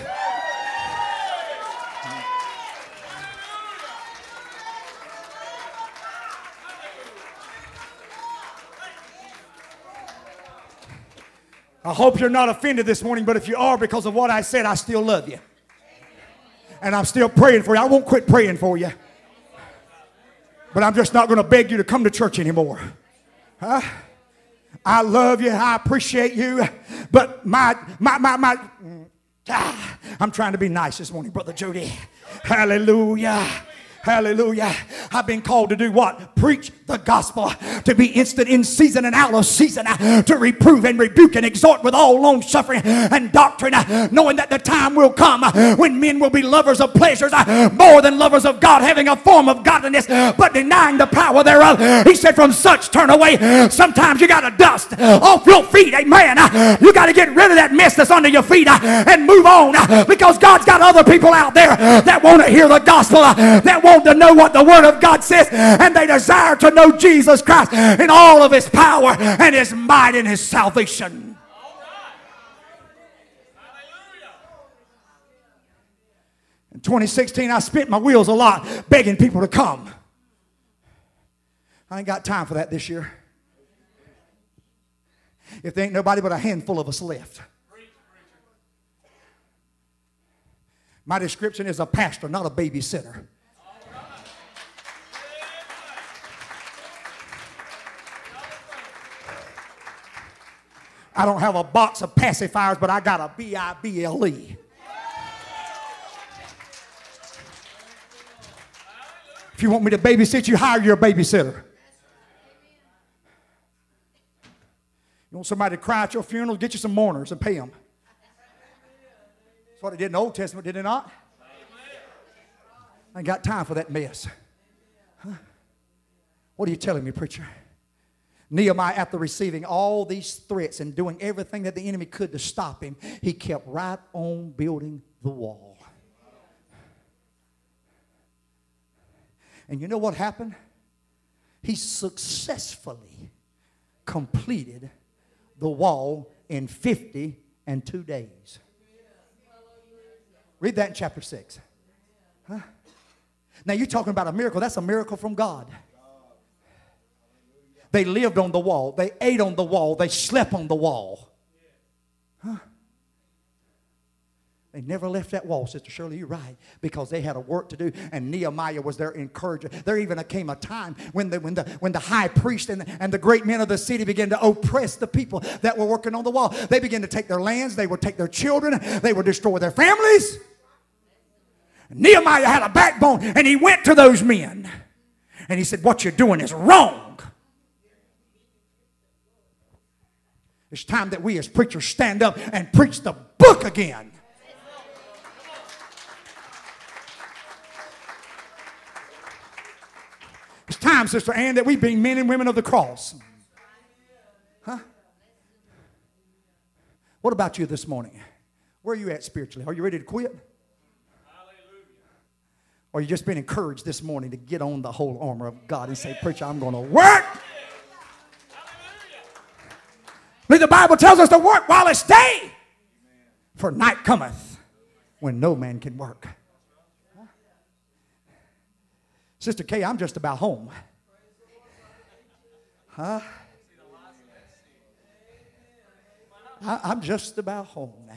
I hope you're not offended this morning, but if you are because of what I said, I still love you. And I'm still praying for you. I won't quit praying for you. But I'm just not going to beg you to come to church anymore. Huh? I love you. I appreciate you. But my, my, my, my, ah, I'm trying to be nice this morning, Brother Jody. Hallelujah. Hallelujah. I've been called to do what? Preach the gospel. To be instant in season and out of season. To reprove and rebuke and exhort with all long suffering and doctrine. Knowing that the time will come when men will be lovers of pleasures more than lovers of God, having a form of godliness but denying the power thereof. He said, From such turn away. Sometimes you got to dust off your feet. Amen. You got to get rid of that mess that's under your feet and move on because God's got other people out there that want to hear the gospel, that want want to know what the Word of God says, and they desire to know Jesus Christ in all of His power and His might and His salvation. In 2016, I spent my wheels a lot begging people to come. I ain't got time for that this year. If there ain't nobody but a handful of us left. My description is a pastor, not a babysitter. I don't have a box of pacifiers, but I got a B I B L E. If you want me to babysit you, hire your babysitter. You want somebody to cry at your funeral? Get you some mourners and pay them. That's what they did in the Old Testament, did they not? I ain't got time for that mess. Huh? What are you telling me, preacher? Nehemiah, after receiving all these threats and doing everything that the enemy could to stop him, he kept right on building the wall. And you know what happened? He successfully completed the wall in 50 and two days. Read that in chapter 6. Huh? Now, you're talking about a miracle. That's a miracle from God. They lived on the wall. They ate on the wall. They slept on the wall. Huh? They never left that wall, Sister Shirley. You're right. Because they had a work to do, and Nehemiah was their encourager. There even came a time when the, when the, when the high priest and, and the great men of the city began to oppress the people that were working on the wall. They began to take their lands, they would take their children, they would destroy their families. Nehemiah had a backbone, and he went to those men. And he said, What you're doing is wrong. It's time that we as preachers stand up and preach the book again. It's time, Sister Ann, that we be men and women of the cross. Huh? What about you this morning? Where are you at spiritually? Are you ready to quit? Or you just been encouraged this morning to get on the whole armor of God and say, Preacher, I'm going to work the Bible tells us to work while it's day, for night cometh when no man can work. Sister Kay, I'm just about home. Huh? I, am just about home now.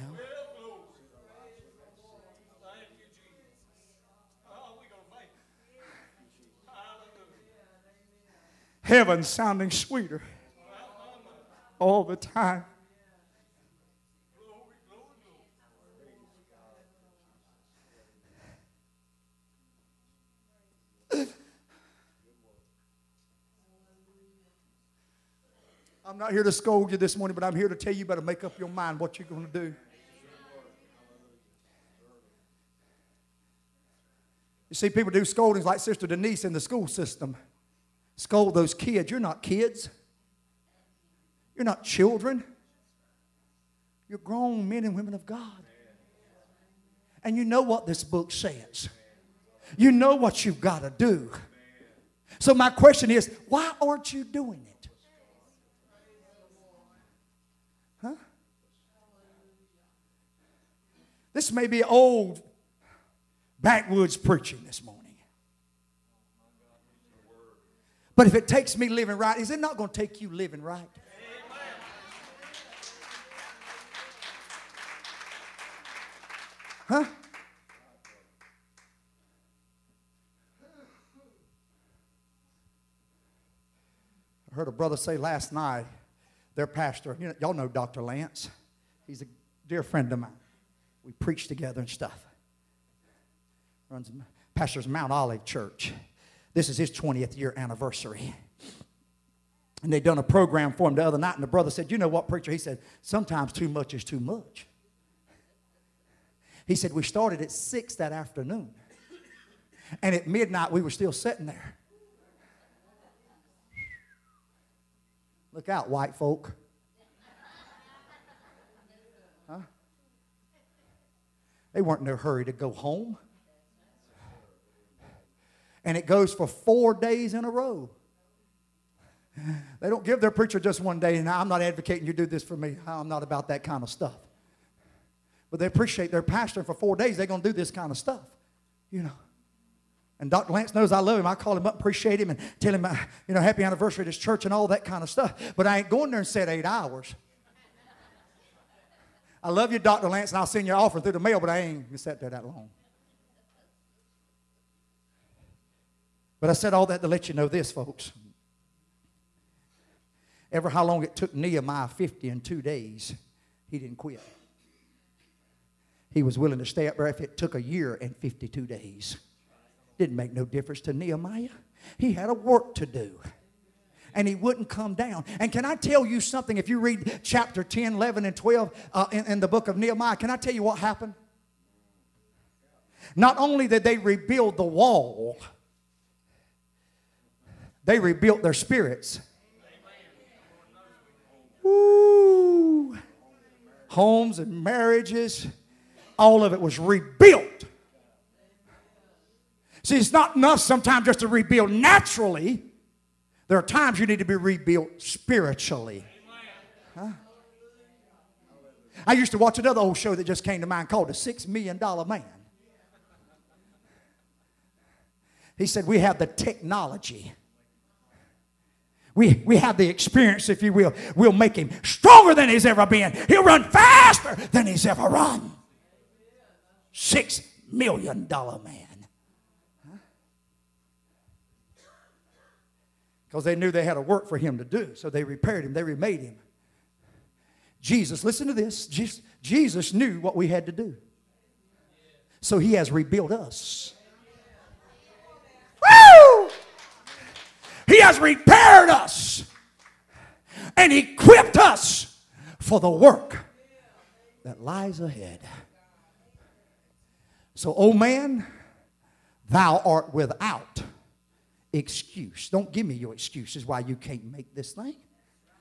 Heaven sounding sweeter all the time. I'm not here to scold you this morning, but I'm here to tell you, you better make up your mind what you're going to do. You see, people do scoldings like Sister Denise in the school system. Scold those kids. You're not kids. You're not children. You're grown men and women of God. And you know what this book says. You know what you've got to do. So, my question is why aren't you doing it? Huh? This may be old backwoods preaching this morning. But if it takes me living right, is it not going to take you living right? Huh? I heard a brother say last night, their pastor, you know, y'all know Dr. Lance. He's a dear friend of mine. We preach together and stuff. Runs pastors Mount Olive Church. This is his 20th year anniversary. And they done a program for him the other night, and the brother said, You know what, preacher? He said, Sometimes too much is too much. He said, We started at 6 that afternoon. And at midnight, we were still sitting there. Look out, white folk. Huh? They weren't in a hurry to go home. And it goes for four days in a row. They don't give their preacher just one day, and I'm not advocating you do this for me. I'm not about that kind of stuff. But they appreciate their pastor, for four days they're going to do this kind of stuff, you know. And Dr. Lance knows I love him. I call him up, appreciate him, and tell him, uh, you know, happy anniversary to this church and all that kind of stuff. But I ain't going there and said eight hours. I love you, Dr. Lance, and I'll send your offering through the mail, but I ain't going sat there that long. But I said all that to let you know this, folks. Ever how long it took Nehemiah 50 in two days, he didn't quit. He was willing to stay up there if it took a year and 52 days. Didn't make no difference to Nehemiah. He had a work to do. And he wouldn't come down. And can I tell you something? If you read chapter 10, 11, and 12 uh, in, in the book of Nehemiah, can I tell you what happened? Not only did they rebuild the wall, they rebuilt their spirits. Woo. Homes and marriages, all of it was rebuilt. See, it's not enough sometimes just to rebuild naturally. There are times you need to be rebuilt spiritually. Huh? I used to watch another old show that just came to mind called The Six Million Dollar Man. He said, We have the technology we, we have the experience, if you will. We'll make him stronger than he's ever been. He'll run faster than he's ever run. Six million dollar man. Because they knew they had a work for him to do. So they repaired him, they remade him. Jesus, listen to this. Jesus knew what we had to do. So he has rebuilt us. Woo! He has repaired us and equipped us for the work that lies ahead. So, oh man, thou art without excuse. Don't give me your excuses why you can't make this thing.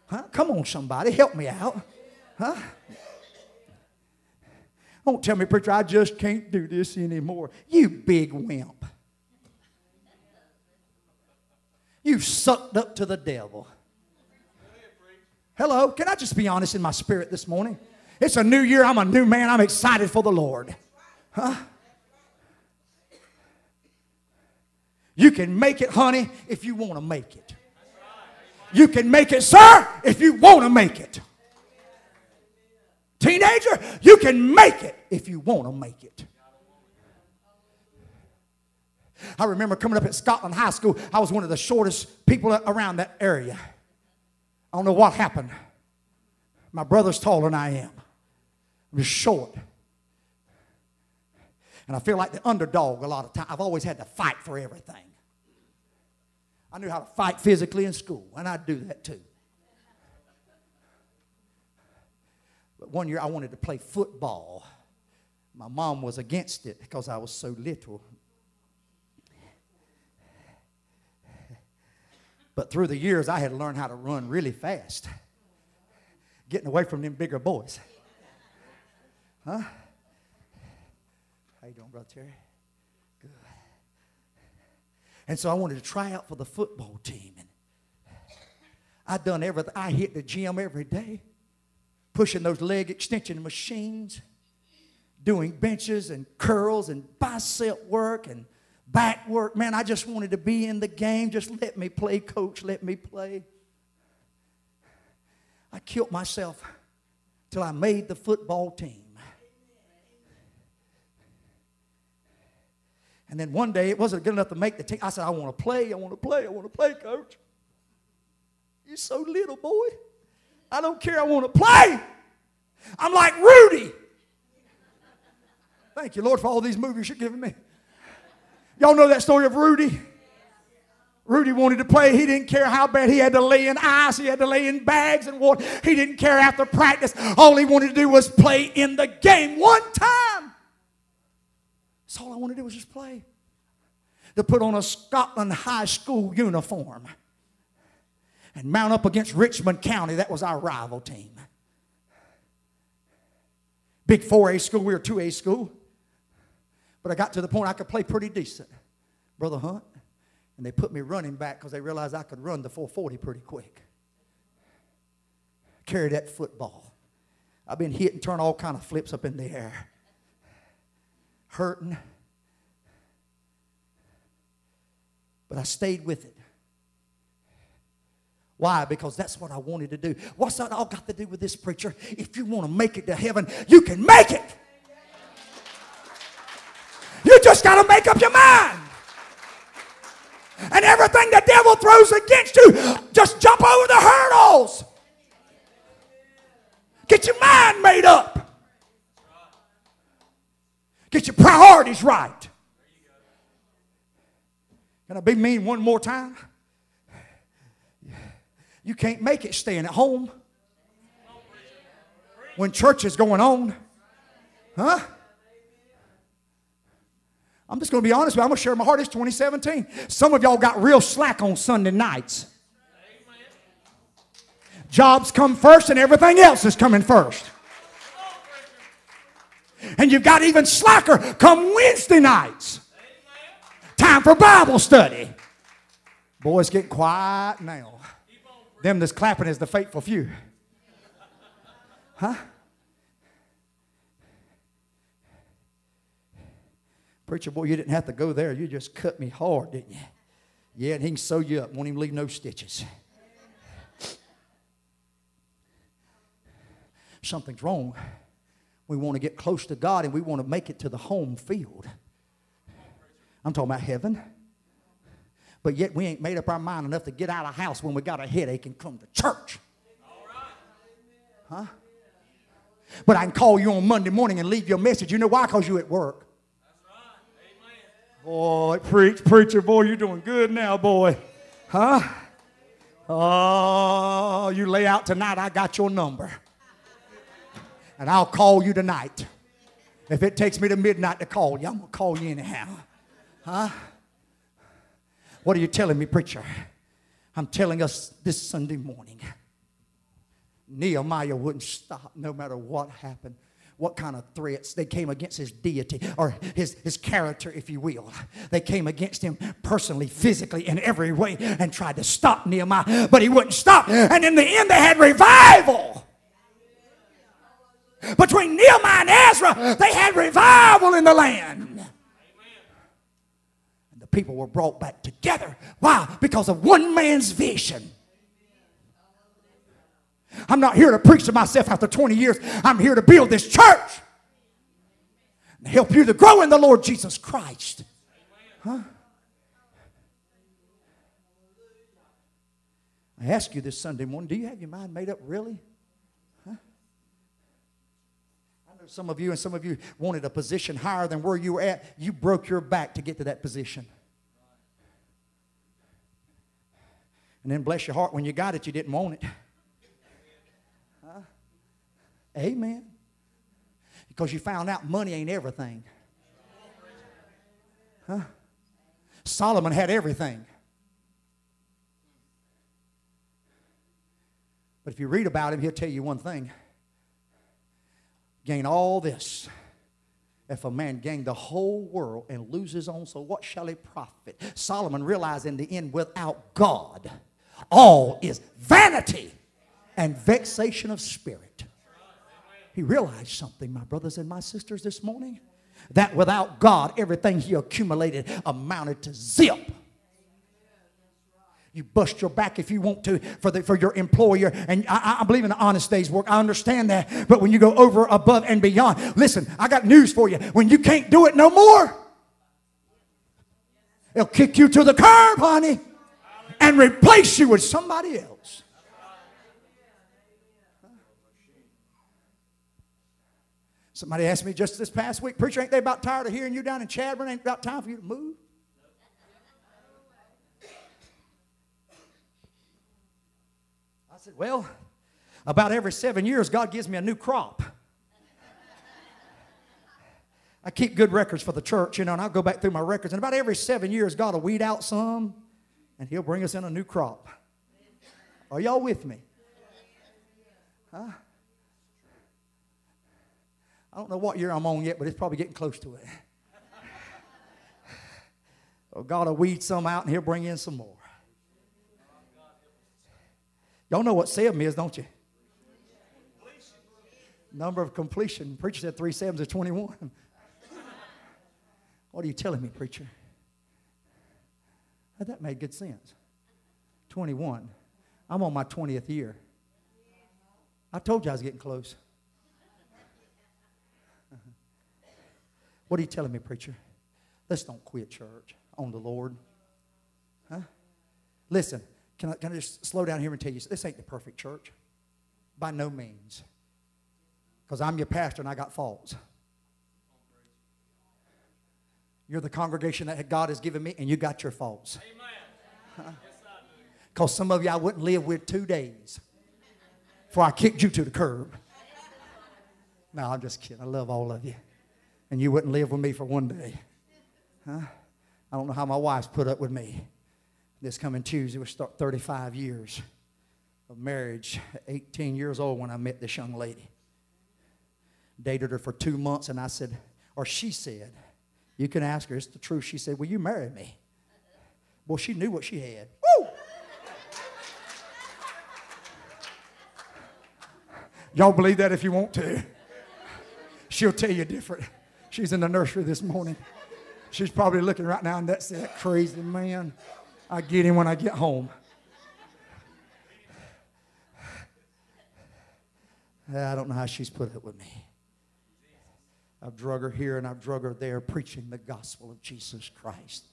Huh? Come on, somebody, help me out. Huh? Don't tell me, preacher, I just can't do this anymore. You big wimp. You sucked up to the devil. Hello, can I just be honest in my spirit this morning? It's a new year. I'm a new man. I'm excited for the Lord. Huh? You can make it, honey, if you want to make it. You can make it, sir, if you want to make it. Teenager, you can make it if you want to make it. I remember coming up at Scotland High School, I was one of the shortest people around that area. I don't know what happened. My brother's taller than I am. I'm just short. And I feel like the underdog a lot of times. I've always had to fight for everything. I knew how to fight physically in school, and I'd do that too. But one year I wanted to play football. My mom was against it because I was so little. But through the years, I had learned how to run really fast, getting away from them bigger boys. Huh? How you doing, Brother Terry? Good. And so I wanted to try out for the football team. And I done everything. I hit the gym every day, pushing those leg extension machines, doing benches and curls and bicep work and back work. Man, I just wanted to be in the game. Just let me play, coach. Let me play. I killed myself till I made the football team. And then one day it wasn't good enough to make the team. I said, I want to play, I want to play, I want to play, coach. You're so little, boy. I don't care, I want to play. I'm like Rudy. Thank you, Lord, for all these movies you're giving me. Y'all know that story of Rudy? Rudy wanted to play. He didn't care how bad he had to lay in ice. He had to lay in bags and water. He didn't care after practice. All he wanted to do was play in the game one time. That's all I wanted to do was just play. To put on a Scotland High School uniform and mount up against Richmond County. That was our rival team. Big 4A school, we were 2A school. But I got to the point I could play pretty decent. Brother Hunt, and they put me running back because they realized I could run the 440 pretty quick. Carry that football. I've been hit and turn all kind of flips up in the air. Hurting. But I stayed with it. Why? Because that's what I wanted to do. What's that all got to do with this preacher? If you want to make it to heaven, you can make it. You just got to make up your mind. And everything the devil throws against you, just jump over the hurdles. Get your mind made up. Get your priorities right. Can I be mean one more time? You can't make it staying at home when church is going on. Huh? I'm just going to be honest with you. I'm going to share my heart. It's 2017. Some of y'all got real slack on Sunday nights. Jobs come first and everything else is coming first. And you've got even slacker come Wednesday nights. Time for Bible study. Boys, get quiet now. Them that's clapping is the faithful few. Huh? Preacher, boy, you didn't have to go there. You just cut me hard, didn't you? Yeah, and he can sew you up. Won't even leave no stitches. Something's wrong. We want to get close to God and we want to make it to the home field. I'm talking about heaven. But yet we ain't made up our mind enough to get out of house when we got a headache and come to church. Huh? But I can call you on Monday morning and leave your message. You know why? Because you at work. Boy, preach, preacher, boy, you're doing good now, boy. Huh? Oh, you lay out tonight, I got your number. And I'll call you tonight. If it takes me to midnight to call you, I'm going to call you anyhow. Huh? What are you telling me, preacher? I'm telling us this Sunday morning. Nehemiah wouldn't stop no matter what happened what kind of threats they came against his deity or his, his character, if you will. They came against him personally, physically, in every way and tried to stop Nehemiah, but he wouldn't stop. And in the end, they had revival. Between Nehemiah and Ezra, they had revival in the land. And the people were brought back together. Why? Because of one man's vision. I'm not here to preach to myself after 20 years. I'm here to build this church and help you to grow in the Lord Jesus Christ. Huh? I ask you this Sunday morning, do you have your mind made up really? Huh? Some of you and some of you wanted a position higher than where you were at. You broke your back to get to that position. And then bless your heart, when you got it, you didn't want it. Amen. Because you found out money ain't everything. Huh? Solomon had everything. But if you read about him, he'll tell you one thing gain all this. If a man gain the whole world and lose his own soul, what shall he profit? Solomon realized in the end, without God, all is vanity and vexation of spirit. He realized something, my brothers and my sisters, this morning. That without God, everything he accumulated amounted to zip. You bust your back if you want to for, the, for your employer. And I, I believe in the honest day's work. I understand that. But when you go over, above, and beyond, listen, I got news for you. When you can't do it no more, they'll kick you to the curb, honey, and replace you with somebody else. Somebody asked me just this past week, Preacher, ain't they about tired of hearing you down in Chadbourn? Ain't about time for you to move? Said, Well, about every seven years, God gives me a new crop. I keep good records for the church, you know, and I'll go back through my records. And about every seven years, God will weed out some, and He'll bring us in a new crop. Are y'all with me? Huh? I don't know what year I'm on yet, but it's probably getting close to it. God will weed some out, and He'll bring in some more. Y'all know what seven is, don't you? Number of completion. Preacher said three sevens are 21. What are you telling me, preacher? That made good sense. 21. I'm on my 20th year. I told you I was getting close. What are you telling me, preacher? Let's don't quit church on the Lord. Huh? Listen, can I, can I just slow down here and tell you this ain't the perfect church? By no means. Because I'm your pastor and I got faults. You're the congregation that God has given me, and you got your faults. Because some of you I wouldn't live with two days before I kicked you to the curb. No, I'm just kidding. I love all of you. And you wouldn't live with me for one day. Huh? I don't know how my wife's put up with me. This coming Tuesday, we start 35 years of marriage. 18 years old when I met this young lady. Dated her for two months, and I said, or she said, you can ask her. It's the truth. She said, Will you marry me? Well, she knew what she had. Woo! Y'all believe that if you want to. She'll tell you different. She's in the nursery this morning. She's probably looking right now and that's that crazy man. I get him when I get home. I don't know how she's put up with me. I've drug her here and I've drug her there preaching the gospel of Jesus Christ.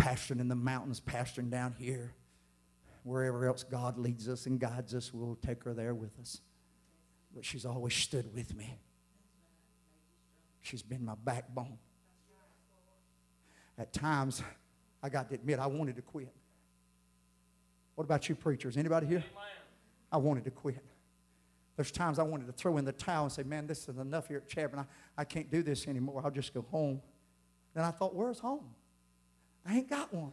Pastoring in the mountains, pastoring down here. Wherever else God leads us and guides us, we'll take her there with us. But she's always stood with me. She's been my backbone. At times, I got to admit, I wanted to quit. What about you preachers? Anybody here? I wanted to quit. There's times I wanted to throw in the towel and say, man, this is enough here at Chadbourn. I, I can't do this anymore. I'll just go home. Then I thought, where's home? I ain't got one.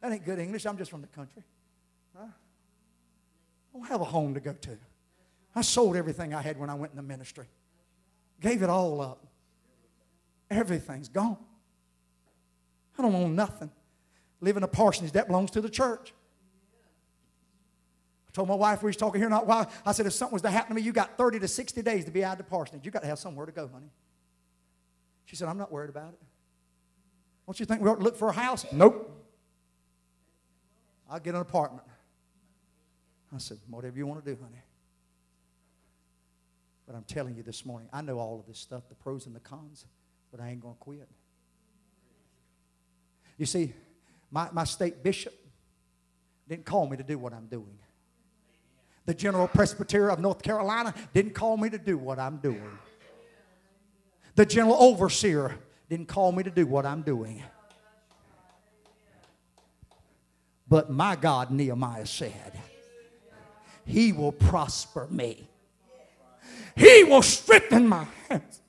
That ain't good English. I'm just from the country. Huh? I don't have a home to go to. I sold everything I had when I went in the ministry. Gave it all up. Everything's gone. I don't own nothing. Live in a parsonage that belongs to the church I told my wife we was talking here not while. I said, if something was to happen to me, you got 30 to 60 days to be out of the parsonage. You got to have somewhere to go, honey. She said, I'm not worried about it. Don't you think we ought to look for a house? Nope. I'll get an apartment. I said, whatever you want to do, honey. But I'm telling you this morning, I know all of this stuff, the pros and the cons, but I ain't going to quit. You see, my, my state bishop didn't call me to do what I'm doing. The General Presbyter of North Carolina didn't call me to do what I'm doing. The General Overseer didn't call me to do what I'm doing. But my God, Nehemiah said, He will prosper me. He will strengthen my hands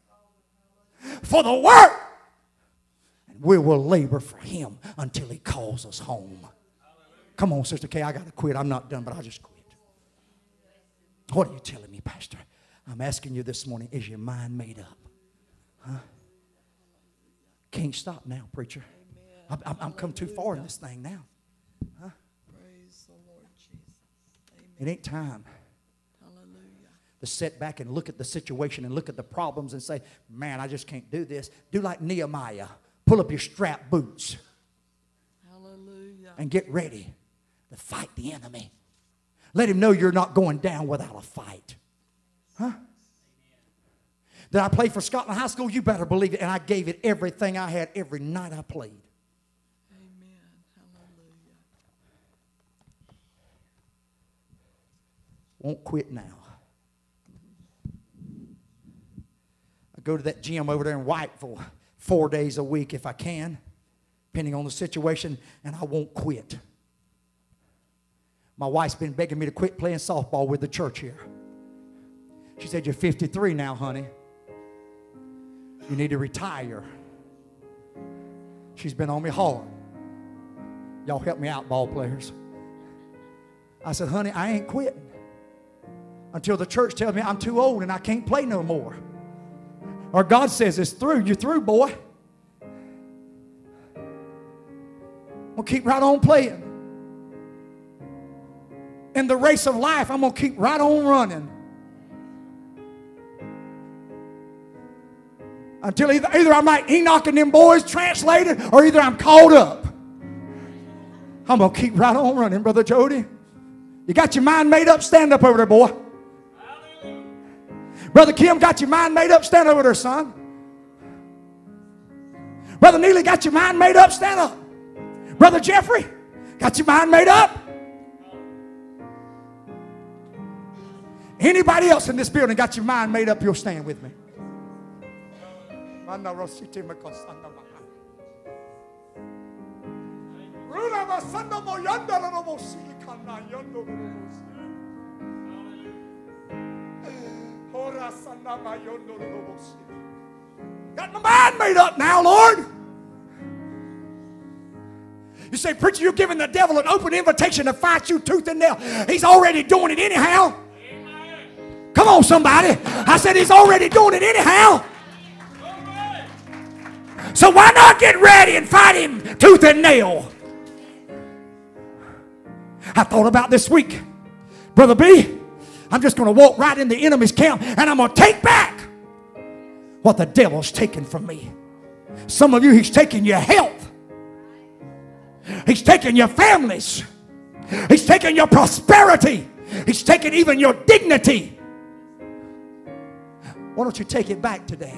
for the work. We will labor for Him until He calls us home. Come on, Sister Kay, I got to quit. I'm not done, but I'll just quit. What are you telling me, Pastor? I'm asking you this morning is your mind made up? Huh? Can't stop now, preacher. I'm, I'm, I'm come too far in this thing now. Huh? Praise the Lord Jesus. Amen. It ain't time Hallelujah. to sit back and look at the situation and look at the problems and say, man, I just can't do this. Do like Nehemiah. Pull up your strap boots. Hallelujah. And get ready to fight the enemy. Let him know you're not going down without a fight. Huh? Did I play for Scotland High School? You better believe it. And I gave it everything I had every night I played. Amen. Hallelujah. Won't quit now. I go to that gym over there in Whiteville four days a week if I can, depending on the situation, and I won't quit. My wife's been begging me to quit playing softball with the church here. She said, You're 53 now, honey. You need to retire. She's been on me hard. Y'all help me out, ball players. I said, honey, I ain't quitting until the church tells me I'm too old and I can't play no more. Or God says it's through. You're through, boy. We'll keep right on playing. In the race of life, I'm going to keep right on running. Until either, either I'm like Enoch and them boys translated, or either I'm caught up. I'm going to keep right on running, Brother Jody. You got your mind made up? Stand up over there, boy. Brother Kim, got your mind made up? Stand over there, son. Brother Neely, got your mind made up? Stand up. Brother Jeffrey, got your mind made up? Anybody else in this building got your mind made up? You'll stand with me. Got my mind made up now, Lord. You say, Preacher, you're giving the devil an open invitation to fight you tooth and nail. He's already doing it anyhow. Come on, somebody. I said, He's already doing it anyhow. So why not get ready and fight him tooth and nail? I thought about this week, Brother B. I'm just going to walk right in the enemy's camp and I'm going to take back what the devil's taken from me. Some of you, he's taking your health, he's taking your families, he's taking your prosperity, he's taking even your dignity. Why don't you take it back today?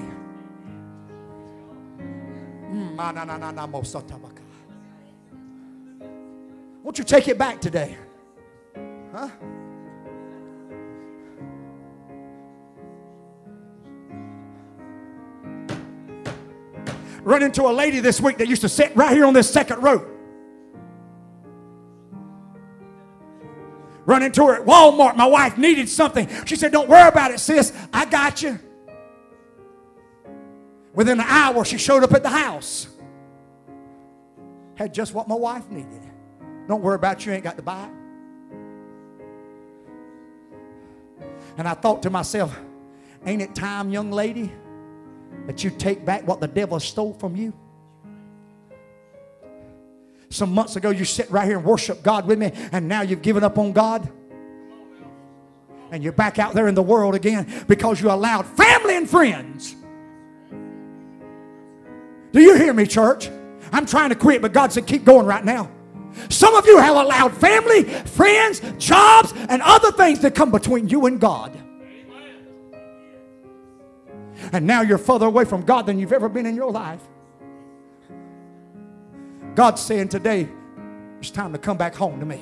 Won't you take it back today? Huh? Run into a lady this week that used to sit right here on this second row. Run into her at Walmart. My wife needed something. She said, Don't worry about it, sis. I got you. Within an hour, she showed up at the house. Had just what my wife needed. Don't worry about it, you ain't got to buy it. And I thought to myself, ain't it time, young lady, that you take back what the devil stole from you? Some months ago, you sit right here and worship God with me, and now you've given up on God. And you're back out there in the world again because you allowed family and friends. Do you hear me, church? I'm trying to quit, but God said, keep going right now. Some of you have allowed family, friends, jobs, and other things to come between you and God. And now you're further away from God than you've ever been in your life. God's saying today, it's time to come back home to me.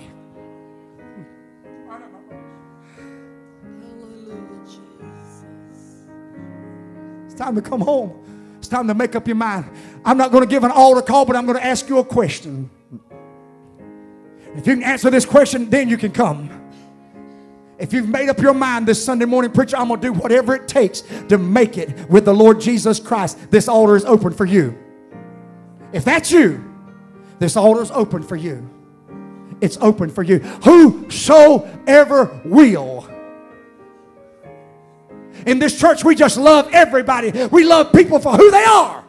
It's time to come home. It's time to make up your mind. I'm not going to give an altar call, but I'm going to ask you a question. If you can answer this question, then you can come. If you've made up your mind this Sunday morning, preacher, I'm going to do whatever it takes to make it with the Lord Jesus Christ. This altar is open for you. If that's you, this altar is open for you. It's open for you. Whosoever will. In this church, we just love everybody. We love people for who they are.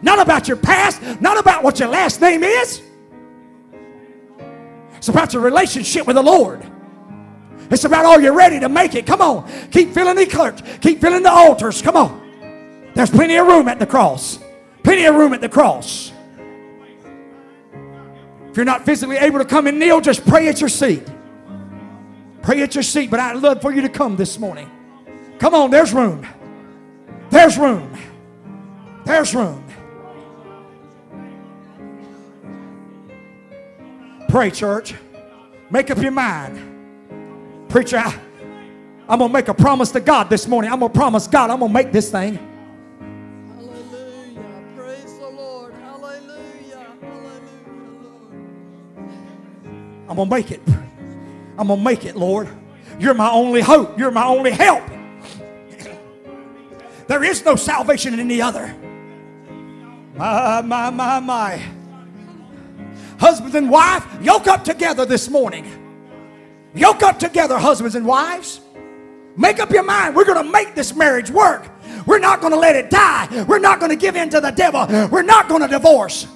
Not about your past, not about what your last name is. It's about your relationship with the Lord. It's about are you ready to make it? Come on. Keep filling the church. Keep filling the altars. Come on. There's plenty of room at the cross. Plenty of room at the cross. If you're not physically able to come and kneel, just pray at your seat. Pray at your seat, but I'd love for you to come this morning. Come on, there's room. There's room. There's room. Pray, church. Make up your mind. Preacher, I, I'm going to make a promise to God this morning. I'm going to promise God I'm going to make this thing.
Hallelujah. Praise the Lord. Hallelujah. Hallelujah, Lord.
I'm going to make it. I'm going to make it, Lord. You're my only hope. You're my only help. There is no salvation in any other. My, my, my, my. Husbands and wife, yoke up together this morning. Yoke up together, husbands and wives. Make up your mind. We're going to make this marriage work. We're not going to let it die. We're not going to give in to the devil. We're not going to divorce.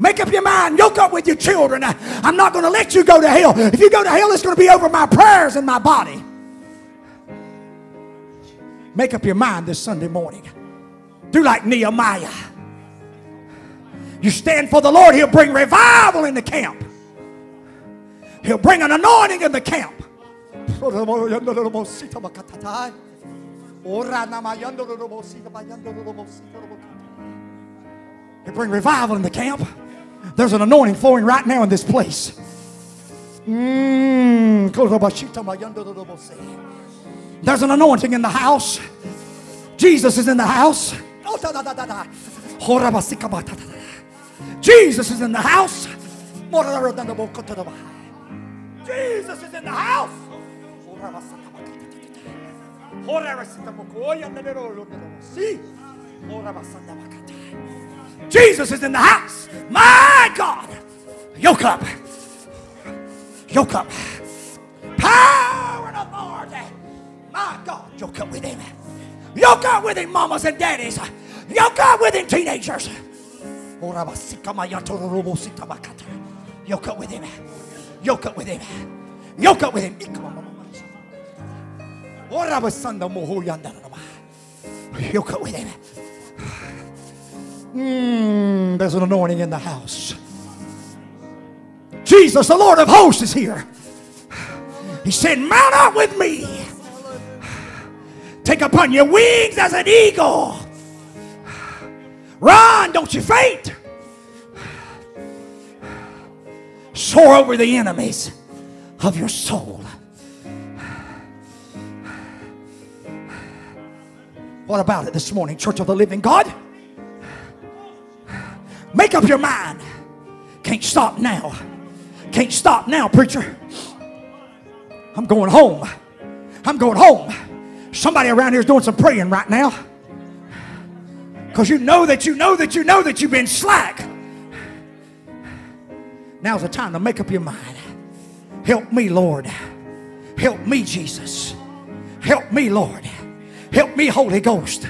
Make up your mind. Yoke up with your children. I'm not going to let you go to hell. If you go to hell, it's going to be over my prayers and my body. Make up your mind this Sunday morning. Do like Nehemiah. You stand for the Lord, He'll bring revival in the camp. He'll bring an anointing in the camp. He'll bring revival in the camp. There's an anointing flowing right now in this place. Mm. There's an anointing in the house. Jesus is in the house. Jesus is in the house. Jesus is in the house. Jesus is in the house. My God. Yoke up. Yoke up. Power and authority. My God. Yoke up with him. Yoke up with him, mamas and daddies. Yoke up with him, teenagers. Yoke up with him. Yoke up with him. Yoke up with him. Yoke up with him. Mm, there's an anointing in the house. Jesus, the Lord of hosts, is here. He said, Mount up with me. Take upon your wings as an eagle. Run, don't you faint. Soar over the enemies of your soul. What about it this morning, Church of the Living God? Make up your mind. Can't stop now. Can't stop now, preacher. I'm going home. I'm going home. Somebody around here is doing some praying right now. Because you know that you know that you know that you've been slack. Now's the time to make up your mind. Help me, Lord. Help me, Jesus. Help me, Lord. Help me, Holy Ghost.